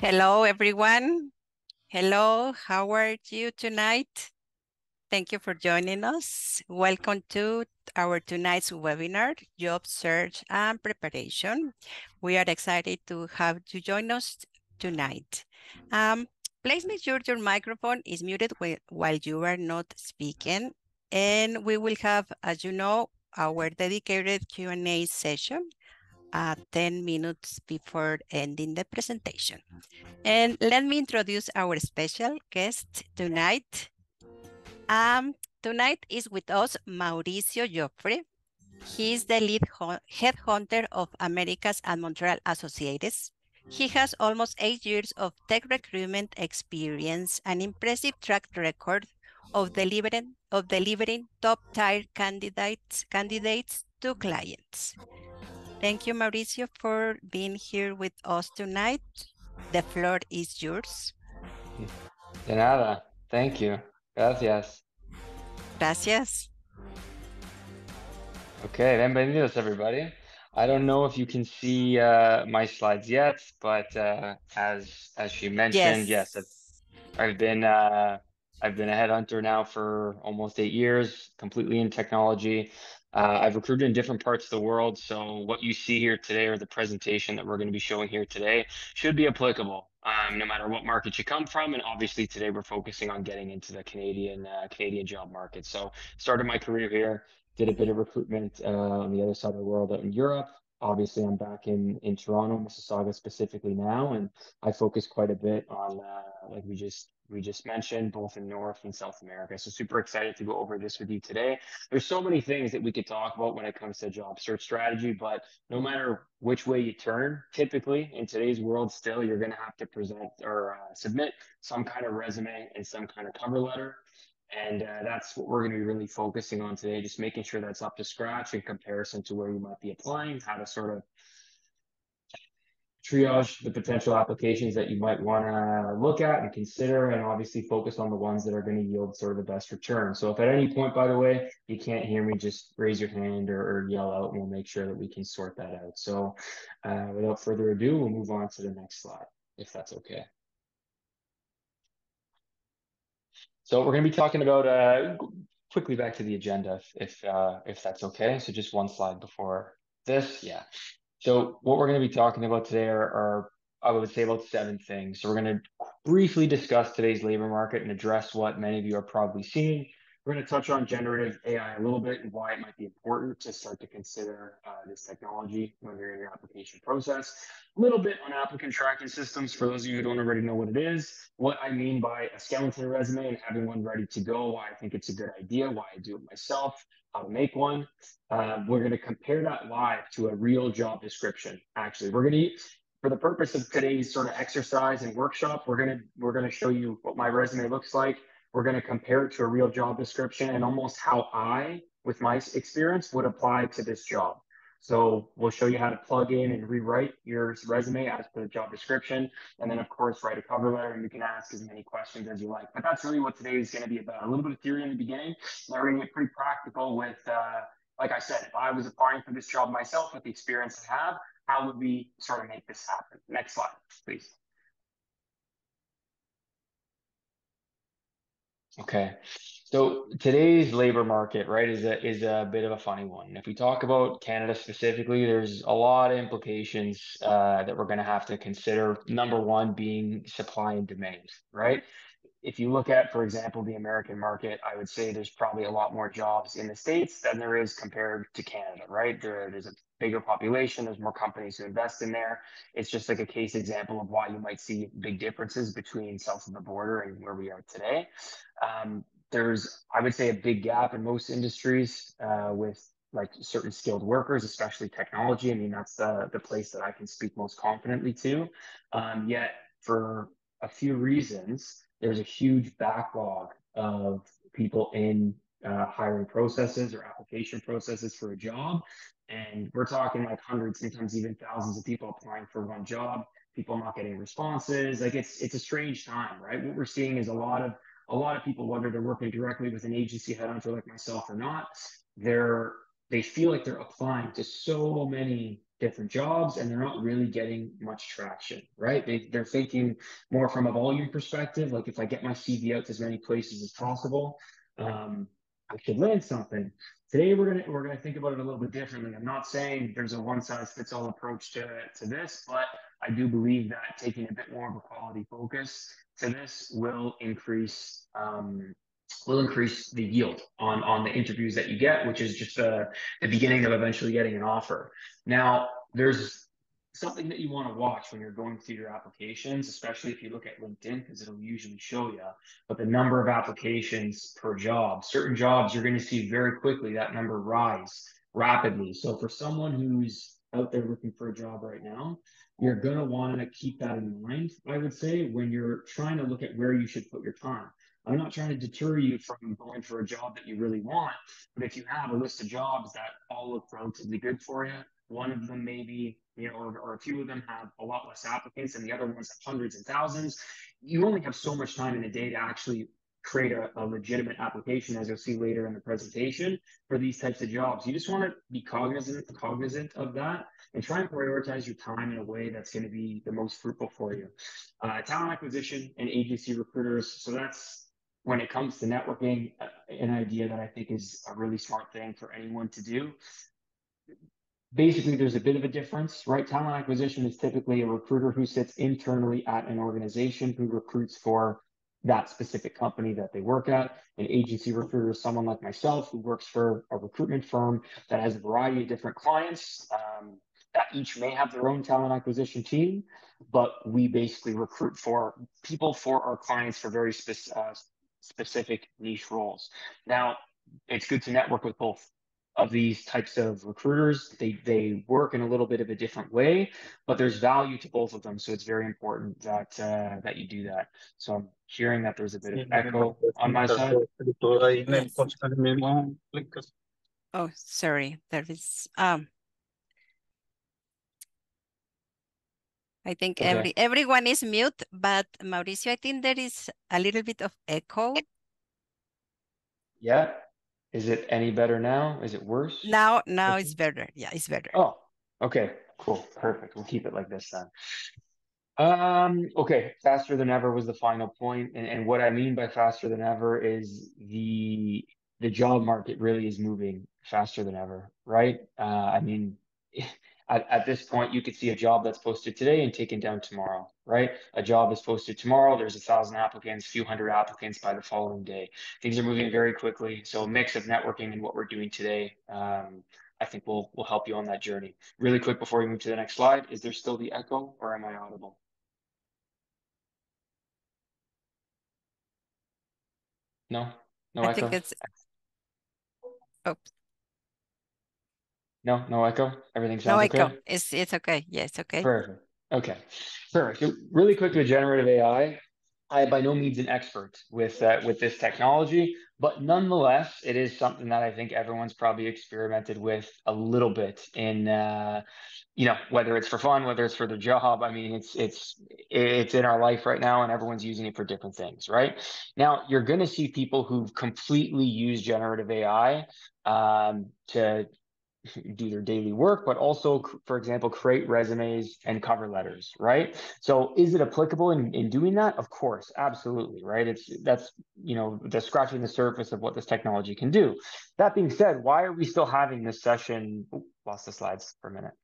Hello, everyone. Hello, how are you tonight? Thank you for joining us. Welcome to our tonight's webinar, Job Search and Preparation. We are excited to have you join us tonight. Um, please make sure your microphone is muted while you are not speaking. And we will have, as you know, our dedicated Q&A session uh, 10 minutes before ending the presentation. And let me introduce our special guest tonight. Um, tonight is with us Mauricio Joffre. He is the lead headhunter of Americas and Montreal Associates. He has almost eight years of tech recruitment experience, an impressive track record of delivering of delivering top tier candidates candidates to clients. Thank you, Mauricio, for being here with us tonight. The floor is yours. De nada. Thank you. Gracias. Gracias. Okay, bienvenidos, everybody. I don't know if you can see uh, my slides yet, but uh, as as she mentioned, yes, yes I've, I've been uh, I've been a headhunter now for almost eight years, completely in technology. Uh, I've recruited in different parts of the world, so what you see here today or the presentation that we're going to be showing here today should be applicable um, no matter what market you come from. And obviously today we're focusing on getting into the Canadian uh, Canadian job market. So started my career here, did a bit of recruitment uh, on the other side of the world out in Europe. Obviously, I'm back in in Toronto, Mississauga specifically now, and I focus quite a bit on uh, like we just we just mentioned, both in North and South America. So super excited to go over this with you today. There's so many things that we could talk about when it comes to job search strategy, but no matter which way you turn, typically in today's world, still you're going to have to present or uh, submit some kind of resume and some kind of cover letter. And uh, that's what we're going to be really focusing on today, just making sure that's up to scratch in comparison to where you might be applying, how to sort of triage the potential applications that you might want to look at and consider, and obviously focus on the ones that are going to yield sort of the best return. So if at any point, by the way, you can't hear me, just raise your hand or, or yell out, and we'll make sure that we can sort that out. So uh, without further ado, we'll move on to the next slide, if that's okay. So we're going to be talking about uh, quickly back to the agenda, if if, uh, if that's okay. So just one slide before this, yeah. So what we're going to be talking about today are, are, I would say about seven things. So we're going to briefly discuss today's labor market and address what many of you are probably seeing. We're going to touch on generative AI a little bit and why it might be important to start to consider uh, this technology when you're in your application process. A little bit on applicant tracking systems for those of you who don't already know what it is, what I mean by a skeleton resume and having one ready to go, why I think it's a good idea, why I do it myself, how to make one. Uh, we're going to compare that live to a real job description. Actually, we're going to, for the purpose of today's sort of exercise and workshop, we're going to we're going to show you what my resume looks like. We're going to compare it to a real job description and almost how I, with my experience, would apply to this job. So we'll show you how to plug in and rewrite your resume as per the job description. And then of course, write a cover letter and you can ask as many questions as you like. But that's really what today is going to be about. A little bit of theory in the beginning. Now we're going to get pretty practical with, uh, like I said, if I was applying for this job myself with the experience I have, how would we sort of make this happen? Next slide, please. Okay. So today's labor market, right, is a is a bit of a funny one. If we talk about Canada specifically, there's a lot of implications uh, that we're going to have to consider. Number one being supply and demand, right? If you look at, for example, the American market, I would say there's probably a lot more jobs in the states than there is compared to Canada, right? There, there's a bigger population, there's more companies who invest in there. It's just like a case example of why you might see big differences between south of the border and where we are today. Um, there's, I would say, a big gap in most industries uh, with like certain skilled workers, especially technology. I mean, that's the, the place that I can speak most confidently to. Um, yet, for a few reasons, there's a huge backlog of people in uh, hiring processes or application processes for a job. And we're talking like hundreds, sometimes even thousands of people applying for one job, people not getting responses. Like it's it's a strange time, right? What we're seeing is a lot of a lot of people, whether they're working directly with an agency headhunter like myself or not, they're they feel like they're applying to so many different jobs and they're not really getting much traction, right? They, they're thinking more from a volume perspective. Like if I get my CV out to as many places as possible, um, I should land something. Today we're gonna we're gonna think about it a little bit differently. I'm not saying there's a one size fits all approach to to this, but I do believe that taking a bit more of a quality focus to this will increase um, will increase the yield on on the interviews that you get, which is just the the beginning of eventually getting an offer. Now there's something that you want to watch when you're going through your applications, especially if you look at LinkedIn, because it'll usually show you, but the number of applications per job, certain jobs, you're going to see very quickly that number rise rapidly. So for someone who's out there looking for a job right now, you're going to want to keep that in mind, I would say, when you're trying to look at where you should put your time. I'm not trying to deter you from going for a job that you really want, but if you have a list of jobs that all look relatively good for you, one of them maybe, you know, or, or a few of them have a lot less applicants and the other ones have hundreds and thousands. You only have so much time in a day to actually create a, a, legitimate application, as you'll see later in the presentation, for these types of jobs. You just want to be cognizant, cognizant of that and try and prioritize your time in a way that's going to be the most fruitful for you. Uh, talent acquisition and agency recruiters. So that's when it comes to networking, uh, an idea that I think is a really smart thing for anyone to do basically there's a bit of a difference, right? Talent acquisition is typically a recruiter who sits internally at an organization who recruits for that specific company that they work at. An agency recruiter is someone like myself who works for a recruitment firm that has a variety of different clients um, that each may have their own talent acquisition team, but we basically recruit for people for our clients for very spe- uh, specific niche roles. Now, it's good to network with both of these types of recruiters. They they work in a little bit of a different way, but there's value to both of them. So it's very important that uh, that you do that. So I'm hearing that there's a bit of echo on my side. Oh, sorry. There is um. I think okay. every everyone is mute, but Mauricio, I think there is a little bit of echo. Yeah, is it any better now? Is it worse? Now, now it's better. Yeah, it's better. Oh, okay, cool, perfect. We'll keep it like this then. Um, okay, faster than ever was the final point, and and what I mean by faster than ever is the the job market really is moving faster than ever, right? Uh, I mean, at, at this point, you could see a job that's posted today and taken down tomorrow, right? A job is posted tomorrow. There's a thousand applicants, few hundred applicants by the following day. Things are moving very quickly. So a mix of networking and what we're doing today, um, I think will will help you on that journey. Really quick before we move to the next slide, is there still the echo or am I audible? No, no I echo. think it's. Oh, no, no echo. Everything sounds no echo. okay. It's it's okay. Yes, okay. Perfect. Okay. Perfect. So really quick with generative AI. I am by no means an expert with uh, with this technology, but nonetheless, it is something that I think everyone's probably experimented with a little bit in, uh, you know, whether it's for fun, whether it's for their job. I mean, it's it's it's in our life right now, and everyone's using it for different things, right? Now, you're going to see people who've completely used generative AI um, to do their daily work, but also, for example, create resumes and cover letters, right? So is it applicable in, in doing that? Of course, absolutely, right? It's that's, you know, the scratching the surface of what this technology can do. That being said, why are we still having this session? Ooh, lost the slides for a minute.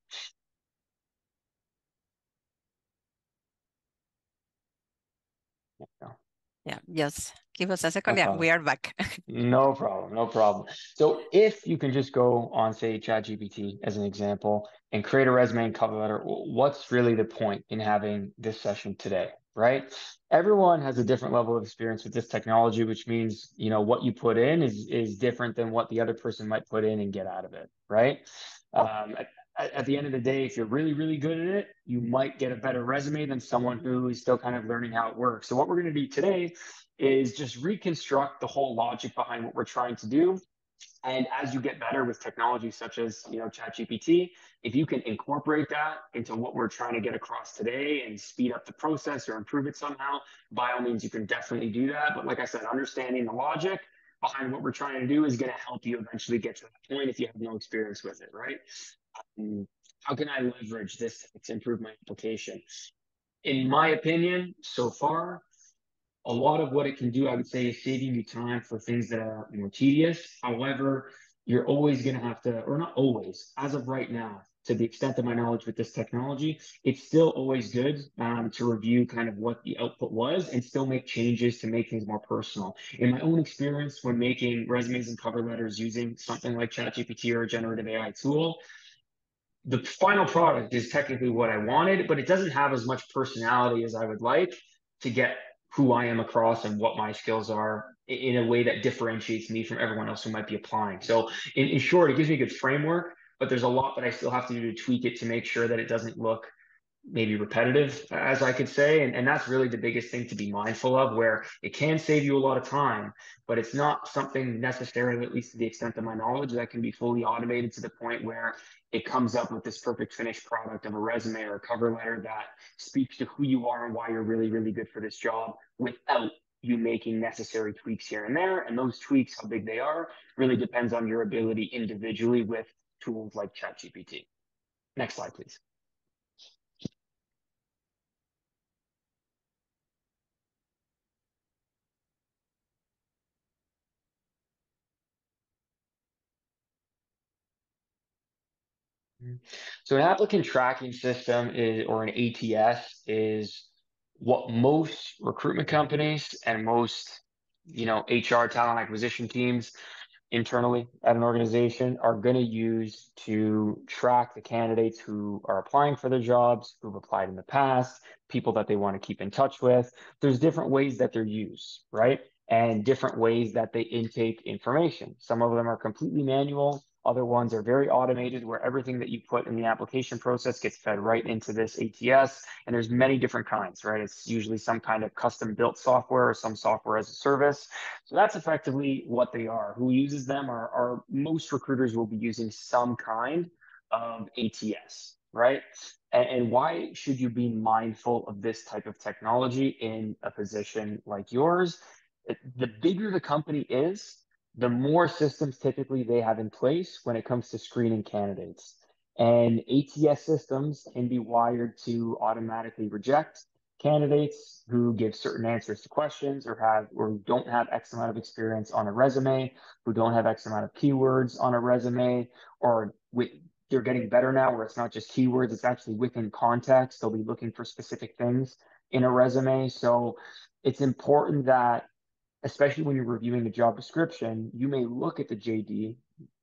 Yeah, yes. Give us a second. No yeah, we are back. no problem. No problem. So if you can just go on, say, ChatGPT as an example and create a resume and cover letter, what's really the point in having this session today? Right. Everyone has a different level of experience with this technology, which means, you know, what you put in is is different than what the other person might put in and get out of it. Right. Um, at, at, the end of the day, if you're really, really good at it, you might get a better resume than someone who is still kind of learning how it works. So what we're going to do today is just reconstruct the whole logic behind what we're trying to do. And as you get better with technology such as you know ChatGPT, if you can incorporate that into what we're trying to get across today and speed up the process or improve it somehow, by all means, you can definitely do that. But like I said, understanding the logic behind what we're trying to do is going to help you eventually get to that point if you have no experience with it, right? Um, how can I leverage this to improve my application? In my opinion, so far, a lot of what it can do, I would say, is saving you time for things that are more tedious. However, you're always going to have to, or not always, as of right now, to the extent of my knowledge with this technology, it's still always good um, to review kind of what the output was and still make changes to make things more personal. In my own experience, when making resumes and cover letters using something like ChatGPT or a generative AI tool, the final product is technically what I wanted, but it doesn't have as much personality as I would like to get who I am across and what my skills are in a way that differentiates me from everyone else who might be applying. So in, in short, it gives me a good framework, but there's a lot that I still have to do to tweak it to make sure that it doesn't look maybe repetitive, as I could say. And, and that's really the biggest thing to be mindful of, where it can save you a lot of time, but it's not something necessarily, at least to the extent of my knowledge, that can be fully automated to the point where it comes up with this perfect finished product of a resume or a cover letter that speaks to who you are and why you're really, really good for this job without you making necessary tweaks here and there. And those tweaks, how big they are, really depends on your ability individually with tools like ChatGPT. Next slide, please. So an applicant tracking system is, or an ATS is what most recruitment companies and most, you know, HR talent acquisition teams internally at an organization are going to use to track the candidates who are applying for their jobs, who've applied in the past, people that they want to keep in touch with. There's different ways that they're used, right? And different ways that they intake information. Some of them are completely manual, other ones are very automated where everything that you put in the application process gets fed right into this ATS. And there's many different kinds, right? It's usually some kind of custom built software or some software as a service. So that's effectively what they are. Who uses them are, are most recruiters will be using some kind of ATS, right? And, and why should you be mindful of this type of technology in a position like yours? The bigger the company is, the more systems typically they have in place when it comes to screening candidates. And ATS systems can be wired to automatically reject candidates who give certain answers to questions or have or don't have X amount of experience on a resume, who don't have X amount of keywords on a resume, or with, they're getting better now where it's not just keywords, it's actually within context. They'll be looking for specific things in a resume. So it's important that especially when you're reviewing a job description, you may look at the JD.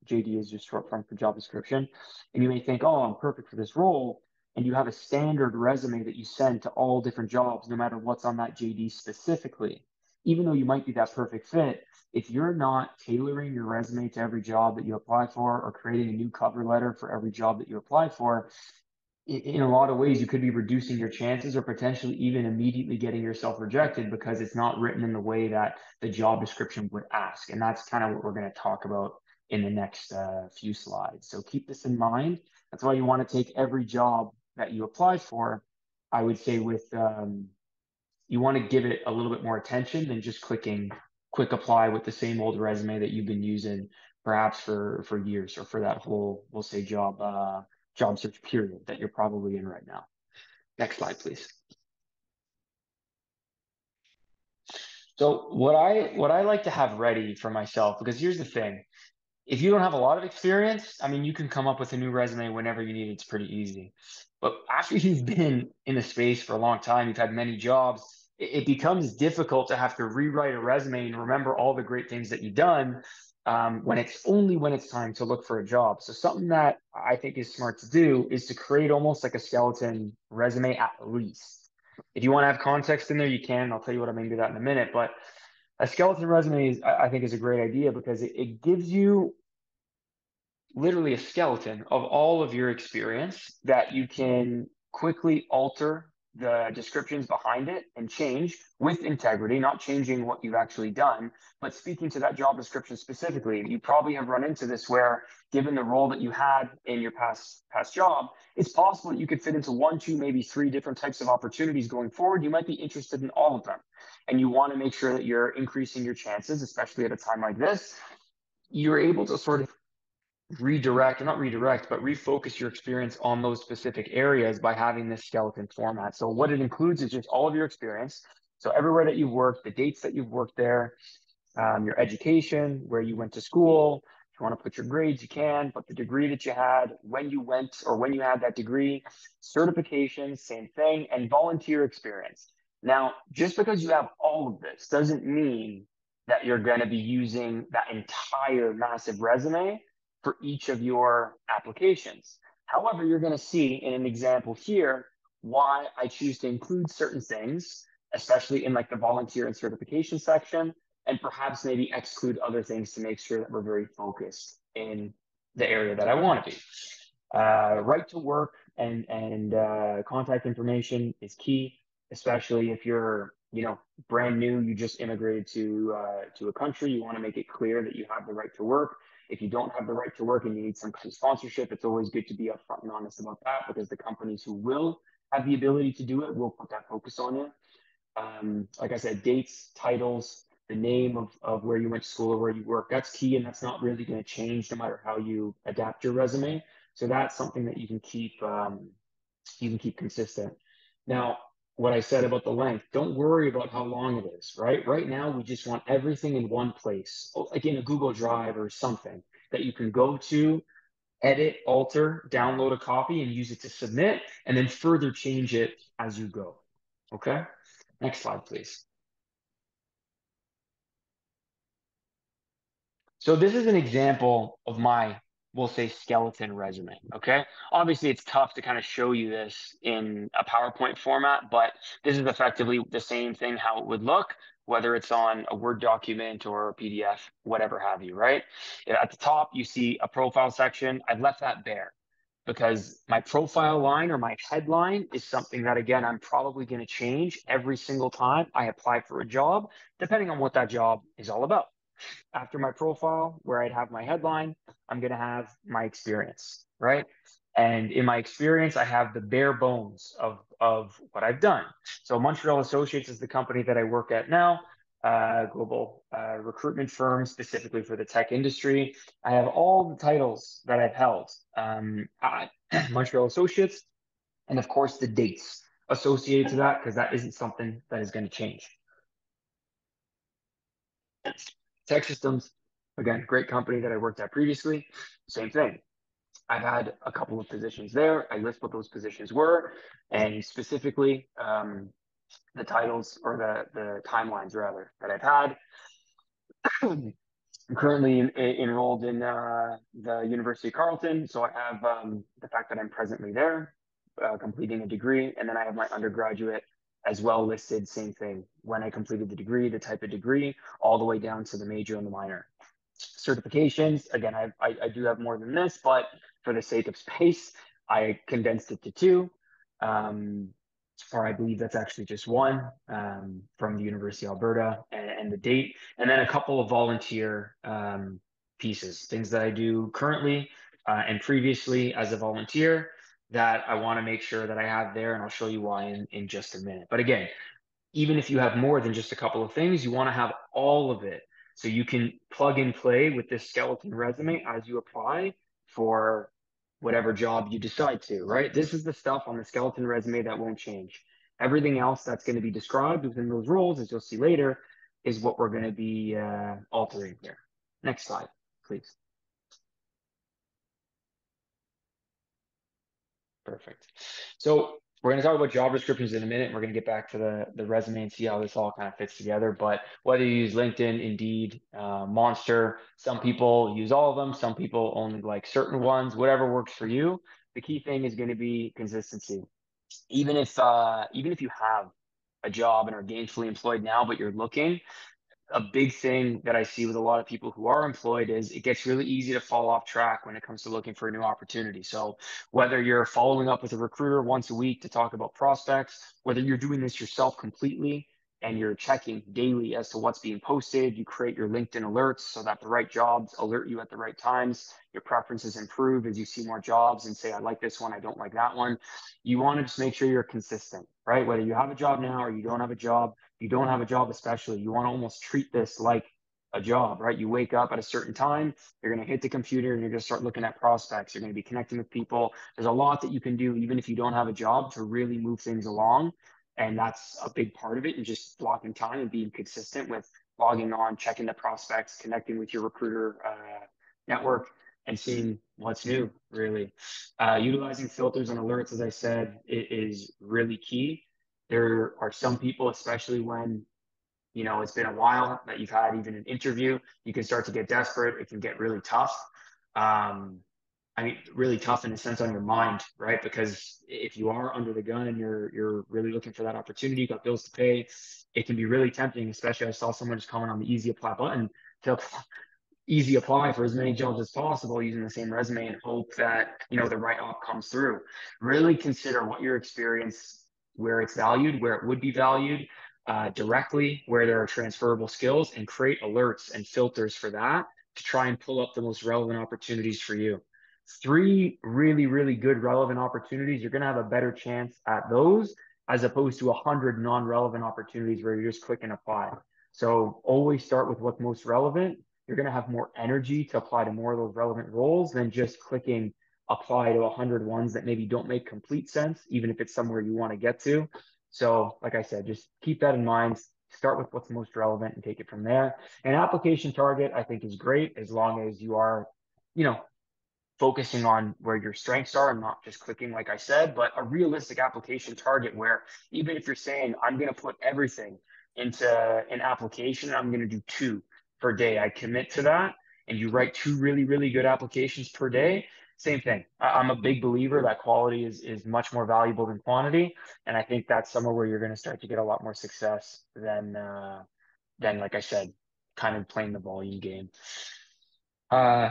JD is just short form for job description. And you may think, oh, I'm perfect for this role. And you have a standard resume that you send to all different jobs, no matter what's on that JD specifically. Even though you might be that perfect fit, if you're not tailoring your resume to every job that you apply for or creating a new cover letter for every job that you apply for, in a lot of ways, you could be reducing your chances or potentially even immediately getting yourself rejected because it's not written in the way that the job description would ask. And that's kind of what we're going to talk about in the next uh, few slides. So keep this in mind. That's why you want to take every job that you apply for, I would say with, um, you want to give it a little bit more attention than just clicking quick apply with the same old resume that you've been using perhaps for, for years or for that whole, we'll say job, uh, job search period that you're probably in right now. Next slide, please. So what I what I like to have ready for myself, because here's the thing. If you don't have a lot of experience, I mean, you can come up with a new resume whenever you need. It's pretty easy. But after you've been in the space for a long time, you've had many jobs, it, it becomes difficult to have to rewrite a resume and remember all the great things that you've done um, when it's only when it's time to look for a job. So something that I think is smart to do is to create almost like a skeleton resume at least. If you want to have context in there, you can. I'll tell you what I mean by that in a minute. But a skeleton resume is, I think, is a great idea because it, it gives you literally a skeleton of all of your experience that you can quickly alter the descriptions behind it and change with integrity, not changing what you've actually done, but speaking to that job description specifically. You probably have run into this where, given the role that you had in your past past job, it's possible that you could fit into one, two, maybe three different types of opportunities going forward. You might be interested in all of them, and you want to make sure that you're increasing your chances, especially at a time like this. You're able to sort of redirect, or not redirect, but refocus your experience on those specific areas by having this skeleton format. So what it includes is just all of your experience. So everywhere that you've worked, the dates that you've worked there, um, your education, where you went to school. If you want to put your grades, you can, but the degree that you had, when you went or when you had that degree, certifications, same thing, and volunteer experience. Now, just because you have all of this doesn't mean that you're going to be using that entire massive resume for each of your applications. However, you're going to see in an example here why I choose to include certain things, especially in like the volunteer and certification section, and perhaps maybe exclude other things to make sure that we're very focused in the area that I want to be. Uh, right to work and and uh, contact information is key, especially if you're you know brand new, you just immigrated to uh, to a country. You want to make it clear that you have the right to work. If you don't have the right to work and you need some kind of sponsorship, it's always good to be upfront and honest about that because the companies who will have the ability to do it will put that focus on you. Um, like I said, dates, titles, the name of, of where you went to school or where you work. That's key, and that's not really going to change no matter how you adapt your resume. So that's something that you can keep um, you can keep consistent. Now, what I said about the length, don't worry about how long it is, right? Right now, we just want everything in one place, oh, like in a Google Drive or something that you can go to, edit, alter, download a copy, and use it to submit, and then further change it as you go. Okay? Next slide, please. So this is an example of my, we'll say skeleton resume, okay? Obviously it's tough to kind of show you this in a PowerPoint format, but this is effectively the same thing how it would look, whether it's on a Word document or a PDF, whatever have you, right? At the top, you see a profile section. I've left that bare because my profile line or my headline is something that, again, I'm probably going to change every single time I apply for a job, depending on what that job is all about after my profile where I'd have my headline, I'm going to have my experience, right? And in my experience, I have the bare bones of, of what I've done. So Montreal Associates is the company that I work at now, uh, global uh, recruitment firm specifically for the tech industry. I have all the titles that I've held um, at Montreal Associates, and of course the dates associated to that because that isn't something that is going to change. TEKsystems, again, great company that I worked at previously. Same thing. I've had a couple of positions there. I list what those positions were, and specifically um, the titles or the the timelines rather that I've had. I'm currently in, in, enrolled in uh, the University of Carleton, so I have um, the fact that I'm presently there, uh, completing a degree, and then I have my undergraduate as well listed, same thing. When I completed the degree, the type of degree, all the way down to the major and the minor. Certifications, again, I, I, I do have more than this, but for the sake of space, I condensed it to two. Um, or I believe that's actually just one um, from the University of Alberta and, and, the date, and then a couple of volunteer um, pieces, things that I do currently uh, and previously as a volunteer, that I want to make sure that I have there, and I'll show you why in, in just a minute. But again, even if you have more than just a couple of things, you want to have all of it. So you can plug and play with this skeleton resume as you apply for whatever job you decide to, right? This is the stuff on the skeleton resume that won't change. Everything else that's going to be described within those roles, as you'll see later, is what we're going to be uh, altering here. Next slide, please. Perfect. So we're going to talk about job descriptions in a minute. We're going to get back to the, the resume and see how this all kind of fits together. But whether you use LinkedIn, Indeed, uh, Monster, some people use all of them. Some people only like certain ones, whatever works for you. The key thing is going to be consistency. Even if, uh, even if you have a job and are gainfully employed now, but you're looking, a big thing that I see with a lot of people who are employed is it gets really easy to fall off track when it comes to looking for a new opportunity. So whether you're following up with a recruiter once a week to talk about prospects, whether you're doing this yourself completely and you're checking daily as to what's being posted, you create your LinkedIn alerts so that the right jobs alert you at the right times. Your preferences improve as you see more jobs and say, I like this one, I don't like that one. You want to just make sure you're consistent, right? Whether you have a job now or you don't have a job, you don't have a job especially you want to almost treat this like a job, right? You wake up at a certain time, you're going to hit the computer and you're going to start looking at prospects. You're going to be connecting with people. There's a lot that you can do, even if you don't have a job, to really move things along. And that's a big part of it. And just blocking time and being consistent with logging on, checking the prospects, connecting with your recruiter uh, network, and seeing what's new, really. Uh, utilizing filters and alerts, as I said, is really key. There are some people, especially when you know it's been a while that you've had even an interview, you can start to get desperate. It can get really tough. Um, I mean, really tough in a sense on your mind, right? Because if you are under the gun and you're you're really looking for that opportunity, you got bills to pay, it can be really tempting. Especially, I saw someone just comment on the easy apply button to easy apply for as many jobs as possible using the same resume and hope that you know the right op comes through. Really consider what your experience, where it's valued, where it would be valued, uh, directly, where there are transferable skills, and create alerts and filters for that to try and pull up the most relevant opportunities for you three really, really good relevant opportunities, you're going to have a better chance at those as opposed to a hundred non-relevant opportunities where you're just click and apply. So always start with what's most relevant. You're going to have more energy to apply to more of those relevant roles than just clicking apply to a hundred ones that maybe don't make complete sense, even if it's somewhere you want to get to. So like I said, just keep that in mind. Start with what's most relevant and take it from there. An application target, I think, is great as long as you are, you know, focusing on where your strengths are and not just clicking, like I said, but a realistic application target where even if you're saying, I'm going to put everything into an application, I'm going to do two per day, I commit to that. And you write two really, really good applications per day. Same thing. I'm a big believer that quality is, is much more valuable than quantity. And I think that's somewhere where you're going to start to get a lot more success than, uh, than like I said, kind of playing the volume game. Uh,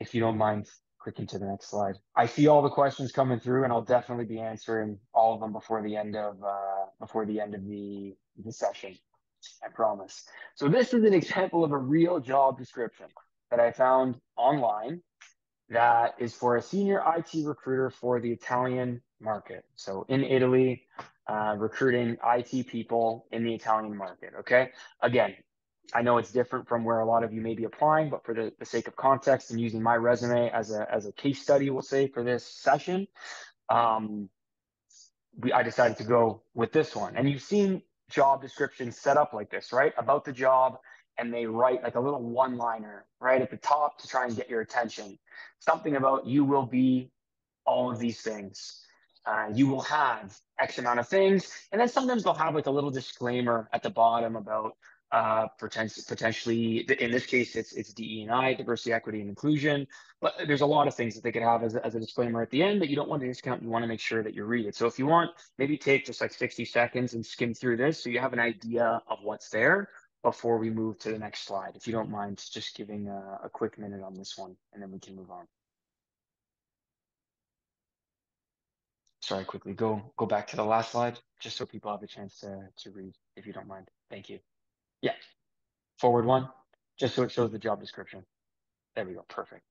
if you don't mind clicking to the next slide. I see all the questions coming through, and I'll definitely be answering all of them before the end of uh, before the end of the the session. I promise. So this is an example of a real job description that I found online that is for a senior IT recruiter for the Italian market. So in Italy, uh, recruiting IT people in the Italian market. Okay. Again, I know it's different from where a lot of you may be applying, but for the, the sake of context and using my resume as a, as a case study, we'll say for this session, um, we, I decided to go with this one. And you've seen job descriptions set up like this, right? About the job, and they write like a little one liner right at the top to try and get your attention. Something about you will be all of these things. Uh, you will have X amount of things. And then sometimes they'll have like a little disclaimer at the bottom about uh, potentially, in this case, it's it's DE&I, diversity, equity, and inclusion. But there's a lot of things that they could have as as a disclaimer at the end that you don't want to discount. You want to make sure that you read it. So if you want, maybe take just like 60 seconds and skim through this so you have an idea of what's there before we move to the next slide. If you don't mind, just giving a, a quick minute on this one, and then we can move on. Sorry, quickly go go back to the last slide, just so people have a chance to to read, if you don't mind. Thank you. Yeah. Forward one, just so it shows the job description. There we go. Perfect.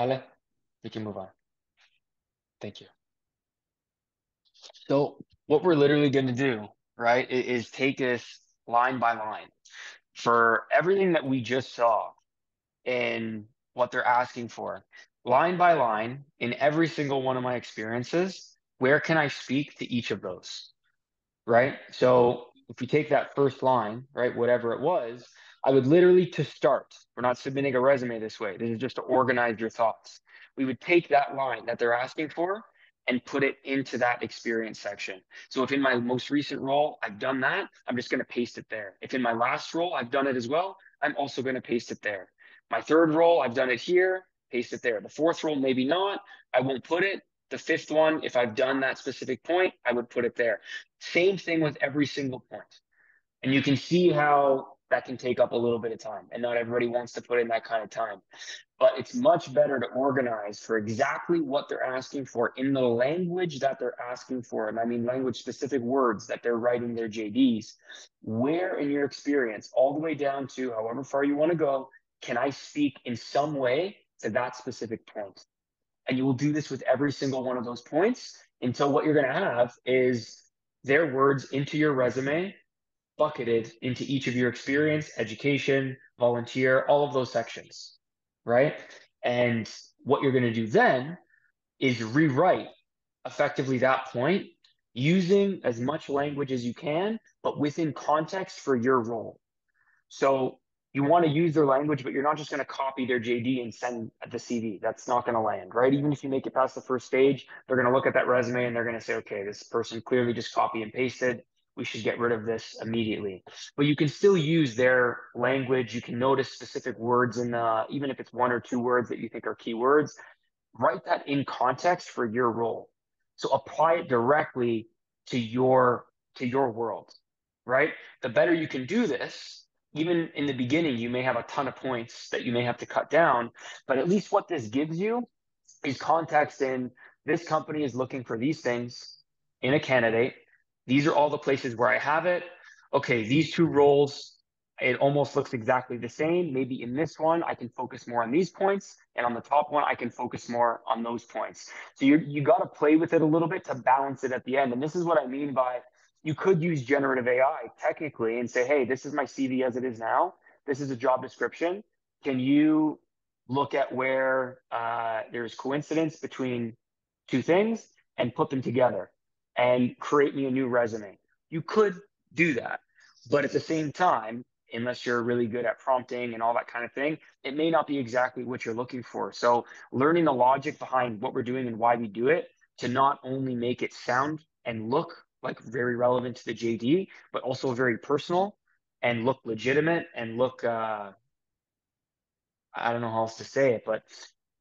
Vale, we can move on. Thank you. So what we're literally going to do, right, is take this line by line for everything that we just saw in what they're asking for, line by line, in every single one of my experiences, where can I speak to each of those, right? So if you take that first line, right, whatever it was, I would literally to start, we're not submitting a resume this way. This is just to organize your thoughts we would take that line that they're asking for and put it into that experience section. So if in my most recent role, I've done that, I'm just going to paste it there. If in my last role, I've done it as well, I'm also going to paste it there. My third role, I've done it here, paste it there. The fourth role, maybe not. I won't put it. The fifth one, if I've done that specific point, I would put it there. Same thing with every single point. And you can see how that can take up a little bit of time and not everybody wants to put in that kind of time. But it's much better to organize for exactly what they're asking for in the language that they're asking for and i mean language specific words that they're writing their jds where in your experience all the way down to however far you want to go can i speak in some way to that specific point? And you will do this with every single one of those points until what you're going to have is their words into your resume bucketed into each of your experience, education, volunteer, all of those sections, right? And what you're going to do then is rewrite effectively that point using as much language as you can, but within context for your role. So you want to use their language, but you're not just going to copy their JD and send the CV. That's not going to land, right? Even if you make it past the first stage, they're going to look at that resume and they're going to say, okay, this person clearly just copy and pasted. We should get rid of this immediately. But you can still use their language. You can notice specific words in the, even if it's one or two words that you think are keywords, write that in context for your role. So apply it directly to your to your world, right? The better you can do this, even in the beginning, you may have a ton of points that you may have to cut down, but at least what this gives you is context in this company is looking for these things in a candidate. These are all the places where I have it. Okay, these two roles, it almost looks exactly the same. Maybe in this one, I can focus more on these points, and on the top one, I can focus more on those points. So you you got to play with it a little bit to balance it at the end. And this is what I mean by you could use generative AI technically and say, hey, this is my CV as it is now. This is a job description. Can you look at where uh, there's coincidence between two things and put them together and create me a new resume? You could do that. But at the same time, unless you're really good at prompting and all that kind of thing, it may not be exactly what you're looking for. So learning the logic behind what we're doing and why we do it to not only make it sound and look like very relevant to the JD, but also very personal and look legitimate and look uh, I don't know how else to say it, but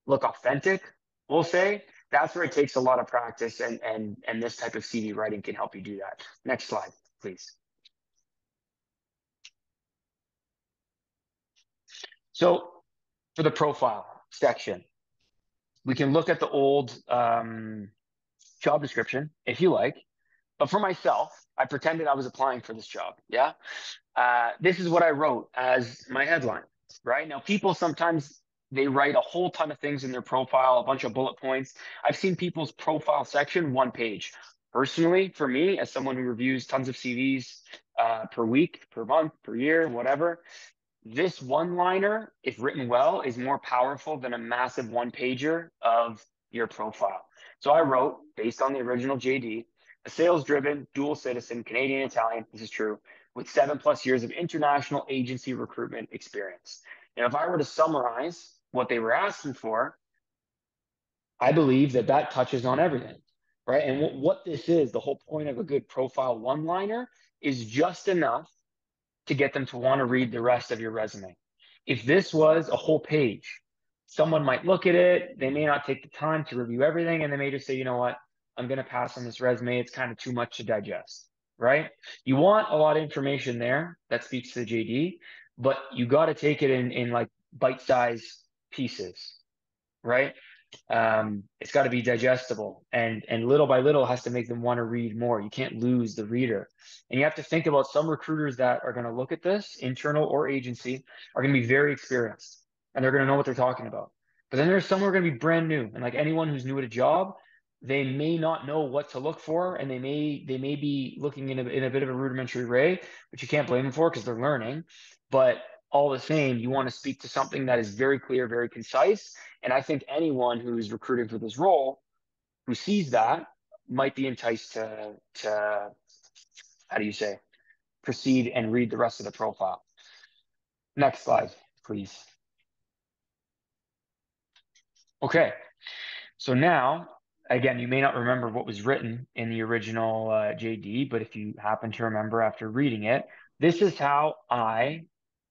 look authentic, we'll say. That's where it takes a lot of practice and and and this type of CV writing can help you do that. Next slide, please. So for the profile section, we can look at the old um, job description if you like, but for myself, I pretended I was applying for this job. Yeah. Uh, this is what I wrote as my headline, right? Now, people sometimes they write a whole ton of things in their profile, a bunch of bullet points. I've seen people's profile section one page. Personally, for me, as someone who reviews tons of CVs uh, per week, per month, per year, whatever, this one liner, if written well, is more powerful than a massive one pager of your profile. So I wrote, based on the original JD, a sales driven, dual citizen, Canadian Italian, this is true, with seven plus years of international agency recruitment experience. And if I were to summarize what they were asking for, I believe that that touches on everything, right? And what, what this is, the whole point of a good profile one liner is just enough to get them to want to read the rest of your resume. If this was a whole page, someone might look at it, they may not take the time to review everything, and they may just say, you know what, I'm going to pass on this resume. It's kind of too much to digest, right? You want a lot of information there that speaks to the JD, but you got to take it in, in like bite size pieces, right? Um, it's got to be digestible and, and little by little has to make them want to read more. You can't lose the reader. And you have to think about some recruiters that are going to look at this, internal or agency, are going to be very experienced and they're going to know what they're talking about. But then there's some who are going to be brand new. And like anyone who's new at a job, they may not know what to look for and they may they may be looking in a, in a bit of a rudimentary way which you can't blame them for because they're learning but all the same you want to speak to something that is very clear very concise and i think anyone who's recruiting for this role who sees that might be enticed to to how do you say proceed and read the rest of the profile. Next slide please. Okay so now again, you may not remember what was written in the original uh, JD, but if you happen to remember after reading it, this is how I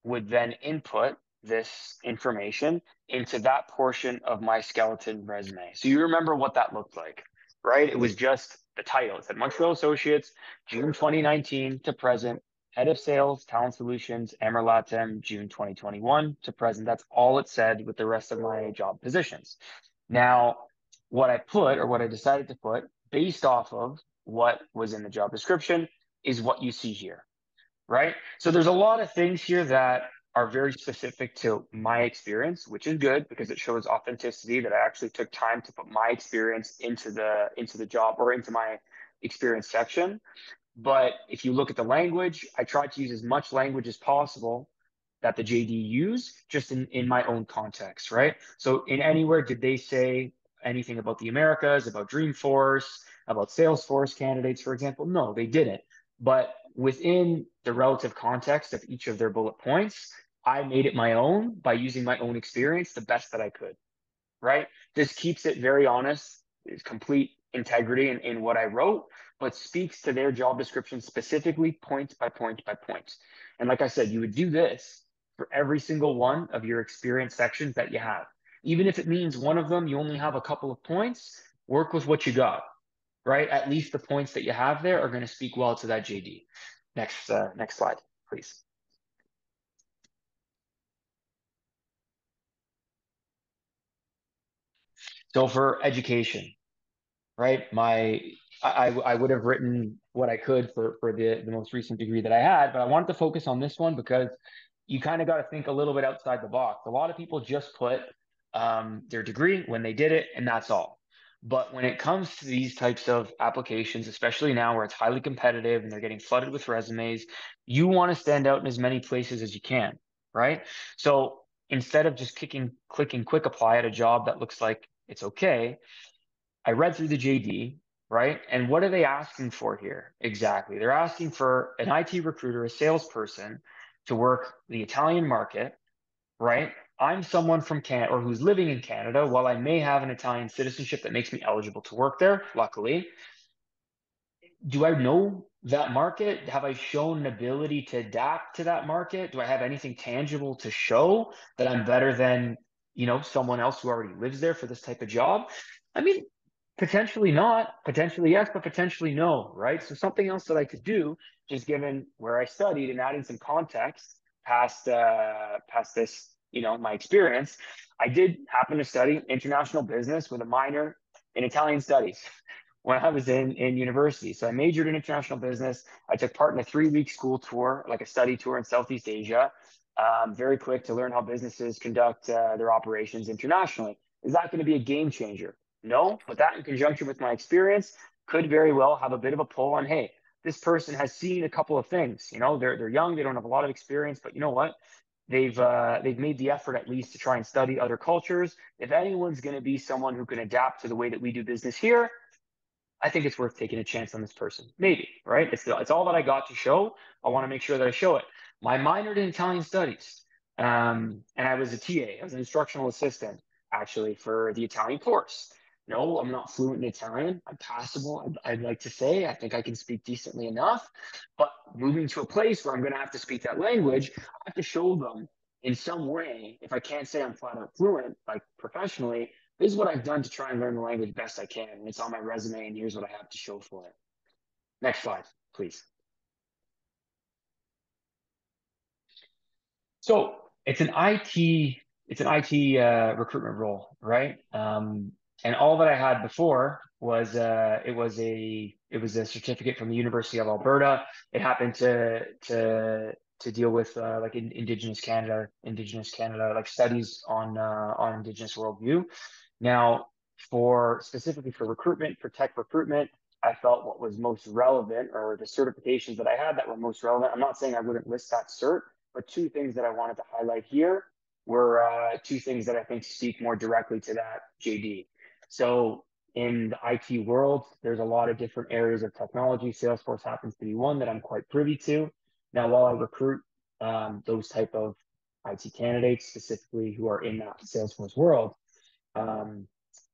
would then input this information into that portion of my skeleton resume. So you remember what that looked like, right? It was just the title. It said Montreal Associates, June 2019 to present, head of sales, talent solutions, Emerlatem, June 2021 to present. That's all it said with the rest of my job positions. Now, what I put or what I decided to put based off of what was in the job description is what you see here, right? So there's a lot of things here that are very specific to my experience, which is good because it shows authenticity that I actually took time to put my experience into the into the job or into my experience section. But if you look at the language, I tried to use as much language as possible that the JD use just in, in my own context, right? So in anywhere, did they say anything about the Americas, about Dreamforce, about Salesforce candidates, for example? No, they didn't. But within the relative context of each of their bullet points, I made it my own by using my own experience the best that I could, right? This keeps it very honest, complete integrity in, in what I wrote, but speaks to their job description specifically, point by point by point. And like I said, you would do this for every single one of your experience sections that you have. Even if it means one of them you only have a couple of points, work with what you got, right? At least the points that you have there are going to speak well to that JD. Next, uh, next slide, please. So for education, right? My I, I would have written what I could for, for the, the most recent degree that I had, but I wanted to focus on this one because you kind of got to think a little bit outside the box. A lot of people just put um, their degree when they did it, and that's all. But when it comes to these types of applications, especially now where it's highly competitive and they're getting flooded with resumes, you want to stand out in as many places as you can, right? So instead of just kicking, clicking quick apply at a job that looks like it's okay, I read through the JD, right? And what are they asking for here exactly? They're asking for an IT recruiter, a salesperson to work the Italian market, right? I'm someone from Canada or who's living in Canada. While I may have an Italian citizenship that makes me eligible to work there, luckily, do I know that market? Have I shown an ability to adapt to that market? Do I have anything tangible to show that I'm better than you know someone else who already lives there for this type of job? I mean, Potentially not, potentially yes, but potentially no, right? So something else that I could do, just given where I studied and adding some context past uh, past this, you know, my experience, I did happen to study international business with a minor in Italian studies when I was in in university. So I majored in international business. I took part in a three week school tour, like a study tour in Southeast Asia. Um, very quick to learn how businesses conduct uh, their operations internationally. Is that going to be a game changer? No, but that in conjunction with my experience could very well have a bit of a pull on, hey, this person has seen a couple of things. You know, they're they're young, they don't have a lot of experience, but you know what? They've uh, they've made the effort at least to try and study other cultures. If anyone's going to be someone who can adapt to the way that we do business here, I think it's worth taking a chance on this person. Maybe, right? It's it's all that I got to show. I want to make sure that I show it. My minor in Italian studies, um, and I was a TA. I was an instructional assistant actually for the Italian course. No, I'm not fluent in Italian. I'm passable. I'd, I'd, like to say I think I can speak decently enough. But moving to a place where I'm going to have to speak that language, I have to show them in some way. If I can't say I'm flat out fluent, like professionally, this is what I've done to try and learn the language best I can. And it's on my resume, and here's what I have to show for it. Next slide, please. So it's an IT it's an IT uh, recruitment role, right? Um, and all that I had before was uh, it was a it was a certificate from the University of Alberta. It happened to to to deal with uh, like in, Indigenous Canada, Indigenous Canada, like studies on uh, on Indigenous worldview. Now, for specifically for recruitment, for tech recruitment, I felt what was most relevant, or the certifications that I had that were most relevant. I'm not saying I wouldn't list that cert, but two things that I wanted to highlight here were uh, two things that I think speak more directly to that JD. So in the IT world, there's a lot of different areas of technology. Salesforce happens to be one that I'm quite privy to. Now, while I recruit um, those type of IT candidates, specifically who are in that Salesforce world, um,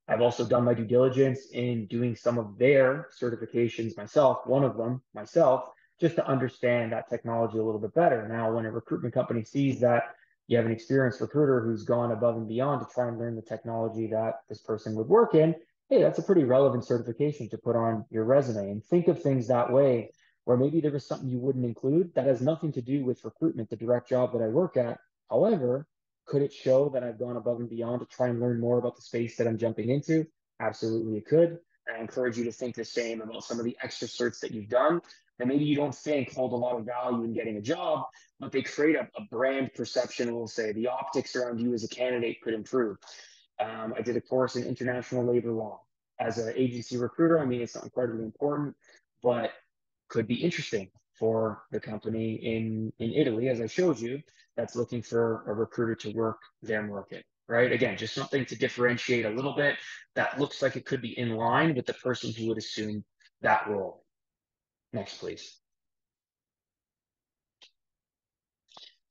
I've also done my due diligence in doing some of their certifications myself, one of them myself, just to understand that technology a little bit better. Now, when a recruitment company sees that you have an experienced recruiter who's gone above and beyond to try and learn the technology that this person would work in, hey, that's a pretty relevant certification to put on your resume. And think of things that way where maybe there was something you wouldn't include that has nothing to do with recruitment, the direct job that I work at. However, could it show that I've gone above and beyond to try and learn more about the space that I'm jumping into? Absolutely, it could. I encourage you to think the same about some of the extra certs that you've done that maybe you don't think hold a lot of value in getting a job, but they create a, a brand perception. We'll say the optics around you as a candidate could improve. Um, I did a course in international labor law as an agency recruiter. I mean, it's not incredibly important, but could be interesting for the company in in Italy, as I showed you, that's looking for a recruiter to work their market right? Again, just something to differentiate a little bit that looks like it could be in line with the person who would assume that role. Next, please.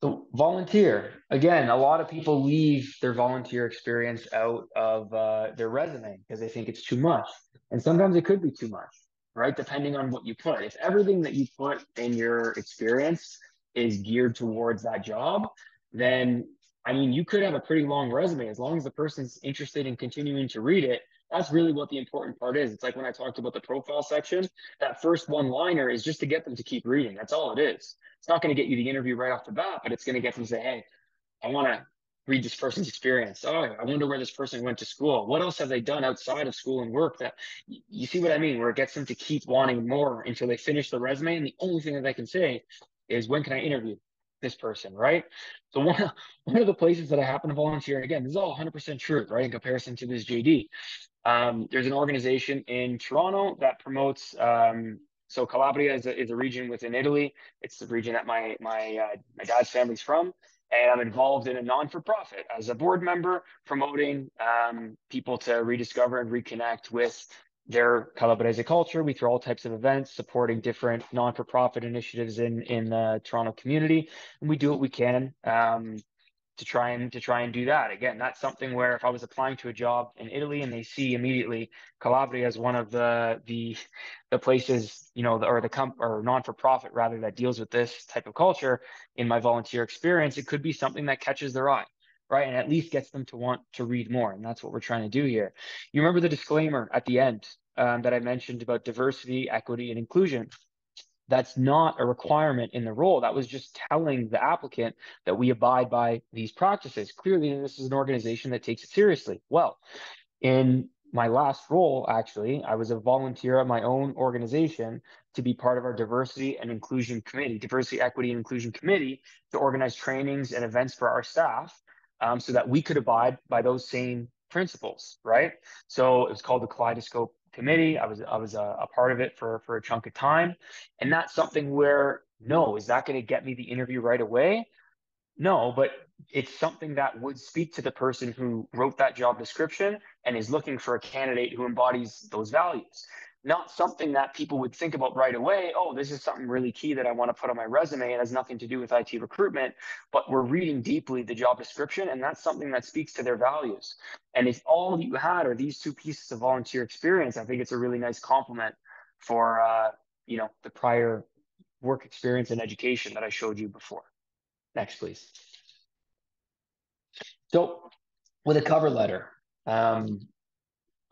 So volunteer, again, a lot of people leave their volunteer experience out of uh, their resume because they think it's too much. And sometimes it could be too much, right? Depending on what you put. If everything that you put in your experience is geared towards that job, then I mean, you could have a pretty long resume as long as the person's interested in continuing to read it. That's really what the important part is. It's like when I talked about the profile section, that first one liner is just to get them to keep reading. That's all it is. It's not going to get you the interview right off the bat, but it's going to get them to say, hey, I want to read this person's experience. Oh, I wonder where this person went to school. What else have they done outside of school and work that you see what I mean? Where it gets them to keep wanting more until they finish the resume. And the only thing that they can say is, when can I interview? This person, right? So one of, one of the places that I happen to volunteer, again, this is all 100% truth, right? In comparison to this JD, um, there's an organization in Toronto that promotes. Um, so Calabria is a, is a region within Italy. It's the region that my my uh, my dad's family's from, and I'm involved in a non-for-profit as a board member, promoting um, people to rediscover and reconnect with their Calabrese culture. We throw all types of events supporting different non-for-profit initiatives in in the Toronto community, and we do what we can um, to try and to try and do that. Again, that's something where if I was applying to a job in Italy and they see immediately Calabria as one of the the the places you know or the comp or non-for-profit rather that deals with this type of culture in my volunteer experience, it could be something that catches their eye right? And at least gets them to want to read more. And that's what we're trying to do here. You remember the disclaimer at the end um, that I mentioned about diversity, equity, and inclusion. That's not a requirement in the role. That was just telling the applicant that we abide by these practices. Clearly, this is an organization that takes it seriously. Well, in my last role, actually, I was a volunteer at my own organization to be part of our diversity and inclusion committee, diversity, equity, and inclusion committee to organize trainings and events for our staff um, so that we could abide by those same principles, right? So it was called the Kaleidoscope Committee. I was I was a, a part of it for for a chunk of time, and that's something where no, is that going to get me the interview right away? No, but it's something that would speak to the person who wrote that job description and is looking for a candidate who embodies those values not something that people would think about right away. Oh, this is something really key that I want to put on my resume. It has nothing to do with IT recruitment, but we're reading deeply the job description, and that's something that speaks to their values. And if all you had are these two pieces of volunteer experience, I think it's a really nice compliment for uh, you know the prior work experience and education that I showed you before. Next, please. So, with a cover letter, um,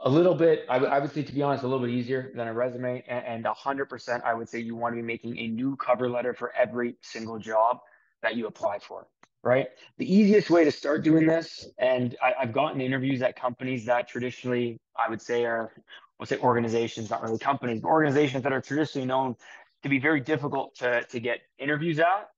a little bit, I, would say, to be honest, a little bit easier than a resume. And, and 100%, I would say you want to be making a new cover letter for every single job that you apply for, right? The easiest way to start doing this, and I, I've gotten interviews at companies that traditionally, I would say, are, we'll say organizations, not really companies, but organizations that are traditionally known to be very difficult to, to get interviews at.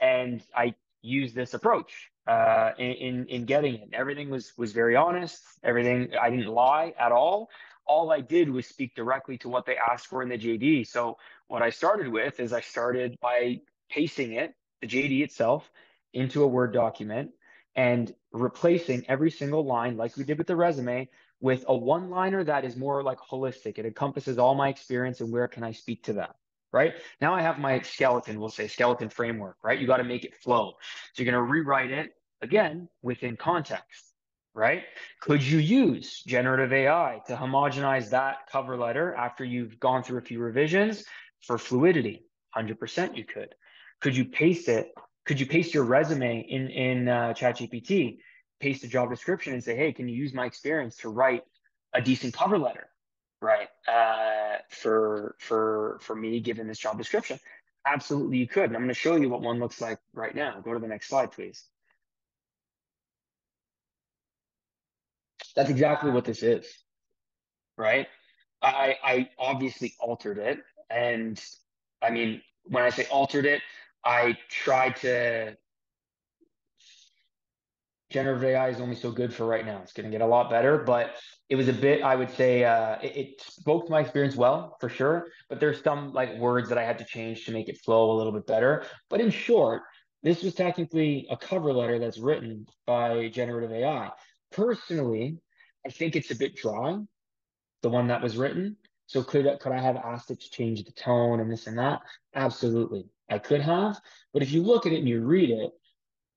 And I use this approach uh, in in getting it. Everything was was very honest. Everything I didn't lie at all. All I did was speak directly to what they asked for in the JD. So what I started with is I started by pasting it, the JD itself, into a Word document and replacing every single line, like we did with the resume, with a one-liner that is more like holistic. It encompasses all my experience and where can I speak to that right? Now I have my skeleton, we'll say skeleton framework, right? You got to make it flow. So you're going to rewrite it again within context, right? Could you use generative AI to homogenize that cover letter after you've gone through a few revisions for fluidity? 100% you could. Could you paste it? Could you paste your resume in, in uh, ChatGPT, paste a job description and say, hey, can you use my experience to write a decent cover letter? right? Uh, for for for me, given this job description, absolutely you could. And I'm going to show you what one looks like right now. Go to the next slide, please. That's exactly what this is, right? I I obviously altered it, and I mean when I say altered it, I tried to generative AI is only so good for right now. It's going to get a lot better, but it was a bit, I would say, uh, it, it, spoke to my experience well, for sure. But there's some like words that I had to change to make it flow a little bit better. But in short, this was technically a cover letter that's written by generative AI. Personally, I think it's a bit dry, the one that was written. So could could I have asked it to change the tone and this and that? Absolutely, I could have. But if you look at it and you read it,